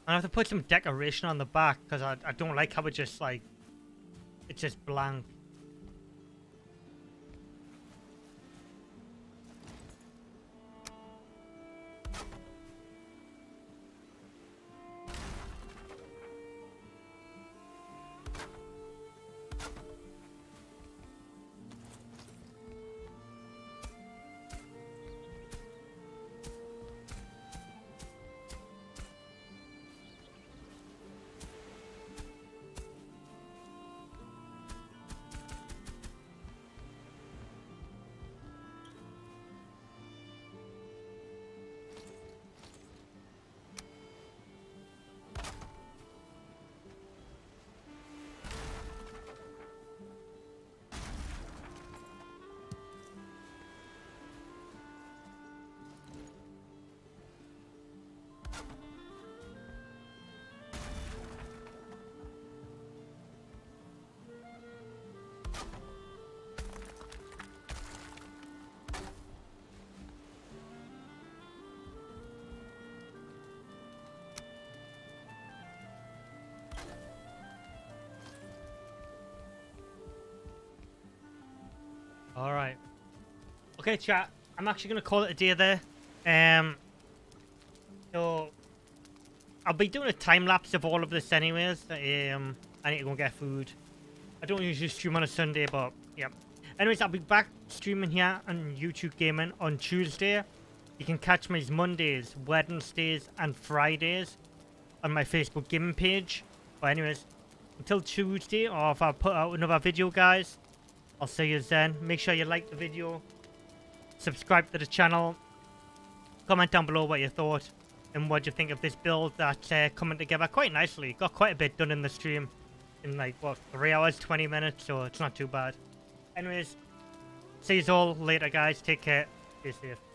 I have to put some decoration on the back because I, I don't like how it just like it's just blank. All right. Okay, chat. I'm actually gonna call it a day there. Um. So I'll be doing a time lapse of all of this anyways. Um, I need to go and get food. I don't usually stream on a Sunday, but yeah. Anyways, I'll be back streaming here on YouTube Gaming on Tuesday. You can catch me Mondays, Wednesdays, and Fridays on my Facebook gaming page. But anyways, until Tuesday, or if I put out another video, guys, I'll see you then. Make sure you like the video, subscribe to the channel, comment down below what you thought, and what you think of this build that's uh, coming together quite nicely. Got quite a bit done in the stream in like, what, 3 hours, 20 minutes, so it's not too bad. Anyways, see you all later, guys. Take care. Stay safe.